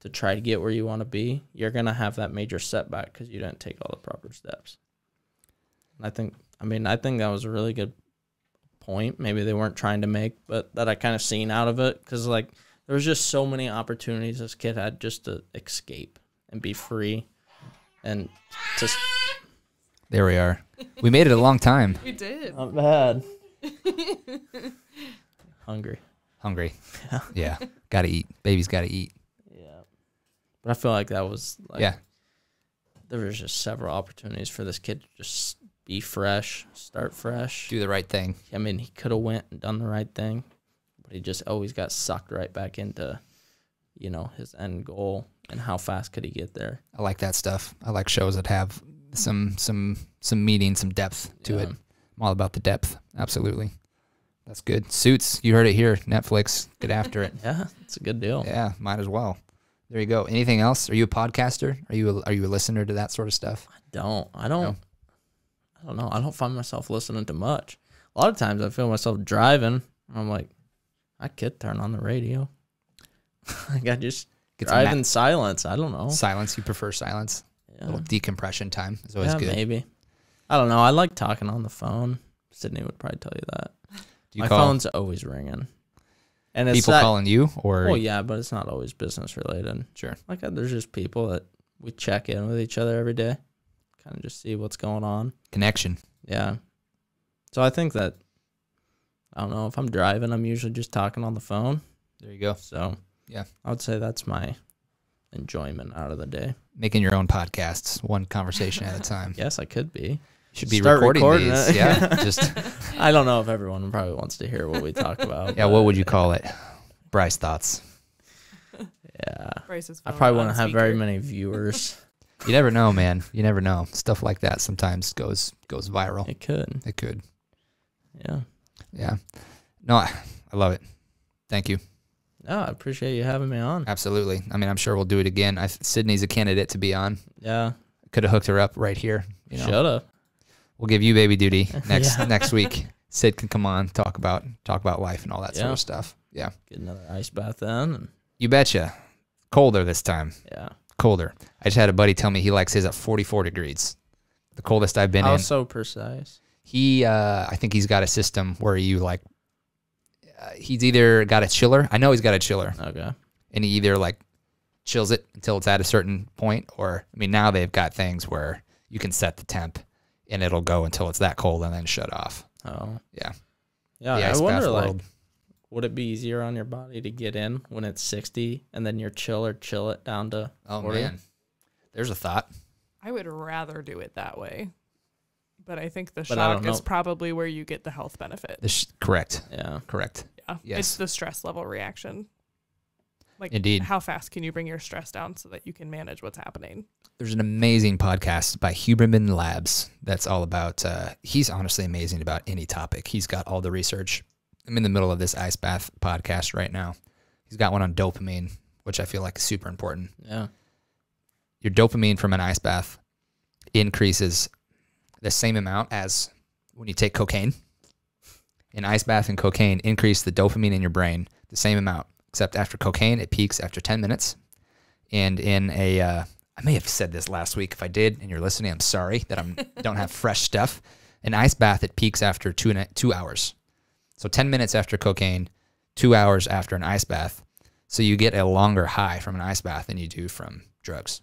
to try to get where you want to be, you're gonna have that major setback because you didn't take all the proper steps. And I think, I mean, I think that was a really good point. Maybe they weren't trying to make, but that I kind of seen out of it because like there was just so many opportunities this kid had just to escape and be free, and just There we are. We made it a long time. We did. not bad. Hungry. Hungry. Yeah. Yeah. got to eat. Baby's got to eat. Yeah. But I feel like that was like yeah. there was just several opportunities for this kid to just be fresh, start fresh. Do the right thing. I mean, he could have went and done the right thing, but he just always got sucked right back into, you know, his end goal and how fast could he get there. I like that stuff. I like shows that have some some some meaning, some depth to it. I'm all about the depth. Absolutely. That's good. Suits, you heard it here. Netflix, get after it. Yeah, it's a good deal. Yeah, might as well. There you go. Anything else? Are you a podcaster? Are you a, are you a listener to that sort of stuff? I don't I don't No. I don't know. I don't find myself listening to much. A lot of times I feel myself driving. I'm like, I could turn on the radio. like I just drive in silence. I don't know. silence. You prefer silence. A little decompression time is always yeah, good. maybe. I don't know. I like talking on the phone. Sydney would probably tell you that. You My phone's always ringing. And it's people not, calling you or Oh yeah, but it's not always business related. Sure. Like uh, there's just people that we check in with each other every day, kind of just see what's going on. connection? Yeah. So I think that I don't know if I'm driving, I'm usually just talking on the phone. There you go. So Yeah. I would say that's my enjoyment out of the day. Making your own podcasts, one conversation at a time. Yes, I could be. You should be Start recording, recording these. it. Yeah. Just I don't know if everyone probably wants to hear what we talk about. yeah. What would you call it? Bryce thoughts. Yeah. Bryce's I probably on wouldn't have very many viewers. You never know, man. You never know. Stuff like that sometimes goes goes viral. It could. It could. Yeah. Yeah. No, I, I love it. Thank you. No, I appreciate you having me on. Absolutely. I mean, I'm sure we'll do it again. I, Sydney's a candidate to be on. Yeah. Could have hooked her up right here. You know, Shoulda. we'll give you baby duty next Yeah. next week. Sid can come on talk about talk about life and all that sort of stuff. Yeah, Get another ice bath then. And you betcha. Colder this time. yeah. Colder. I just had a buddy tell me he likes his at 44 degrees. The coldest I've been How in. so precise? He, uh, I think he's got a system where you like. Uh, he's either got a chiller. I know he's got a chiller, Okay. and he either like chills it until it's at a certain point, or I mean, now they've got things where you can set the temp, and it'll go until it's that cold and then shut off. Oh. Yeah. Yeah. the I ice wonder bath like world. would it be easier on your body to get in when it's 60 and then your chiller chill it down to Oh 40? man, there's a thought. I would rather do it that way. But I think the But shock is probably where you get the health benefit. This sh- correct, Yeah. correct. Yeah. Yes. It's the stress level reaction. Like Indeed. how fast can you bring your stress down so that you can manage what's happening? There's an amazing podcast by Huberman Labs that's all about. Uh, he's honestly amazing about any topic. He's got all the research. I'm in the middle of this ice bath podcast right now. He's got one on dopamine, which I feel like is super important. Yeah. Your dopamine from an ice bath increases the same amount as when you take cocaine. An ice bath and cocaine increase the dopamine in your brain the same amount, except after cocaine, it peaks after 10 minutes. And in a, uh, I may have said this last week. If I did, and you're listening, I'm sorry that I'm don't have fresh stuff. An ice bath, it peaks after two a, two hours. So 10 minutes after cocaine, two hours after an ice bath. So you get a longer high from an ice bath than you do from drugs.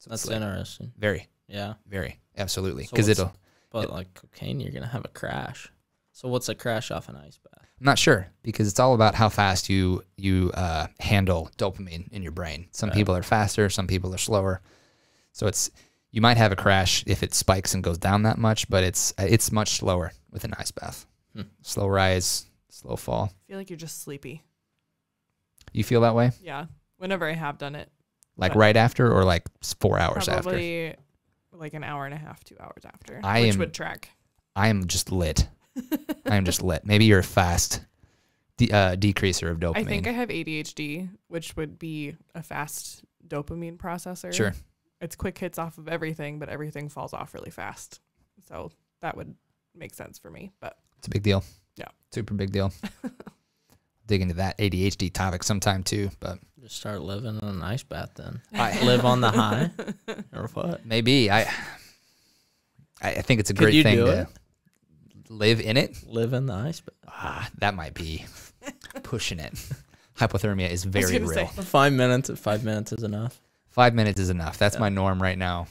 So That's like interesting. very, Yeah. very, absolutely. Because what's- it'll, But like cocaine, you're going to have a crash. So what's a crash off an ice bath? I'm not sure because it's all about how fast you you uh, handle dopamine in your brain. Some Right. people are faster, some people are slower. So it's you might have a crash if it spikes and goes down that much, but it's it's much slower with an ice bath. Hmm. Slow rise, slow fall. I feel like you're just sleepy. You feel that way? Yeah. Whenever I have done it. Like But- right after or like four hours after? Probably like an hour and a half, two hours after. I which am- would track. I am just lit. I am just lit. Maybe you're a fast de- uh, decreaser of dopamine. I think I have ADHD, which would be a fast dopamine processor. sure. It's quick hits off of everything, but everything falls off really fast. So that would make sense for me. But It's a big deal. Yeah. Super big deal. Dig into that ADHD topic sometime too, but Just start living in an ice bath then. I- Live on the high or what? maybe I I I think it's a Could great you thing do to it? Live in it. Live in the ice bath. Ah, that might be pushing it. Hypothermia is very real. say. Five minutes. Five minutes is enough. Five minutes is enough. That's Yeah. my norm right now.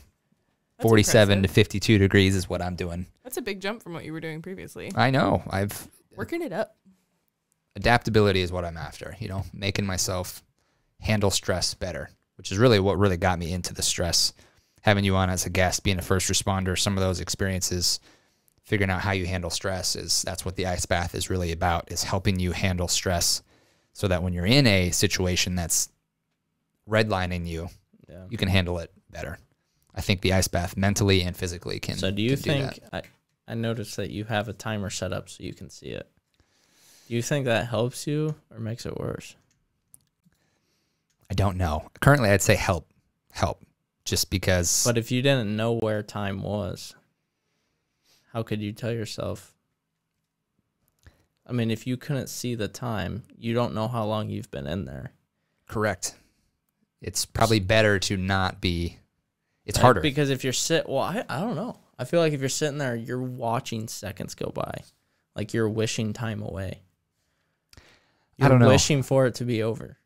That's 47 impressive. to 52 degrees is what I'm doing. That's a big jump from what you were doing previously. I know. I've Working it up. adaptability is what I'm after, you know, making myself handle stress better, which is really what really got me into the stress. Having you on as a guest, being a first responder, some of those experiences, figuring out how you handle stress is that's what the ice bath is really about, is helping you handle stress so that when you're in a situation that's redlining you, Yeah. you can handle it better. I think the ice bath mentally and physically can. So do you think I I noticed that you have a timer set up so you can see it. Do you think that helps you or makes it worse? I don't know. Currently, I'd say help, help, just because. But if you didn't know where time was, how could you tell yourself? I mean, if you couldn't see the time, you don't know how long you've been in there. Correct. It's probably better to not be. It's Right? harder. because if you're sit, well, I, I don't know. I feel like if you're sitting there, you're watching seconds go by, like you're wishing time away. I You're don't know. Wishing for it to be over.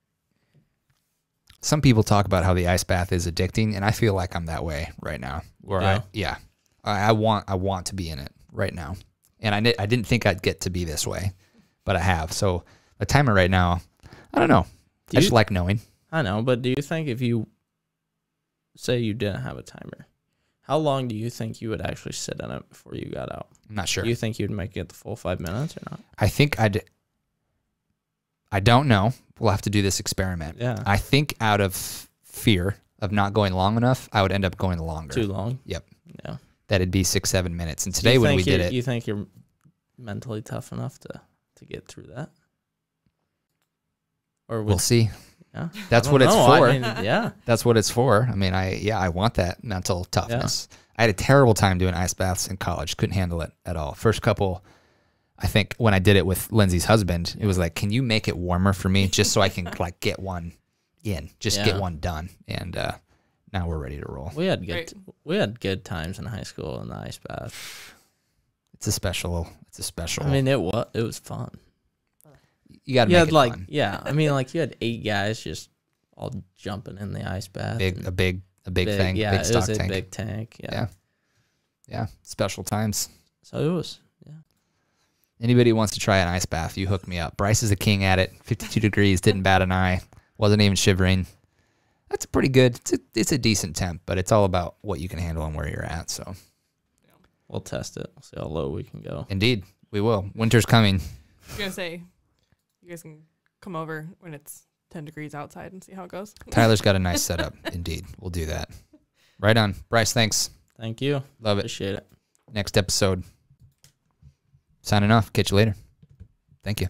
Some people talk about how the ice bath is addicting, and I feel like I'm that way right now. Where I, yeah, I, I want, I want to be in it right now, and I, I didn't think I'd get to be this way, but I have. So the timer right now, I don't know. Do I just like knowing. I know, but do you think if you say you didn't have a timer, how long do you think you would actually sit in it before you got out? I'm not sure. Do you think you'd make it the full five minutes or not? I think I'd. I don't know. We'll have to do this experiment. Yeah, I think out of fear of not going long enough, I would end up going longer. too long. Yep. Yeah. That'd be six, seven minutes. And today when we did it, you think you're mentally tough enough to to get through that? Or we'll see. yeah, That's what don't it's know. I for. mean, yeah, That's what it's for. I mean, I yeah, I want that mental toughness. I had a terrible time doing ice baths in college. Couldn't handle it at all. First couple, I think when I did it with Lindsay's husband, it was like, "Can you make it warmer for me, just so I can like get one in, just Yeah. get one done?" And uh, now we're ready to roll. we had good Right. we had good times in high school in the ice bath. It's a special. It's a special. I mean, it was it was fun. you got to You make had it like fun. yeah, I mean like you had eight guys just all jumping in the ice bath. big a big a big, thing. Yeah, big it stock was a tank. big tank. Yeah. Yeah. Yeah, special times. So it was. Yeah. Anybody who wants to try an ice bath, you hook me up. Bryce is a king at it. 52 degrees, didn't bat an eye, wasn't even shivering. That's a pretty good. It's a, it's a decent temp, but it's all about what you can handle and where you're at. So, We'll test it. We'll see how low we can go. indeed, we will. Winter's coming. I was gonna say, you guys can come over when it's 10 degrees outside and see how it goes. Tyler's got a nice setup. Indeed, we'll do that. Right on. Bryce, thanks. Thank you. Love it. Appreciate it. Next episode. Signing off. Catch you later. Thank you.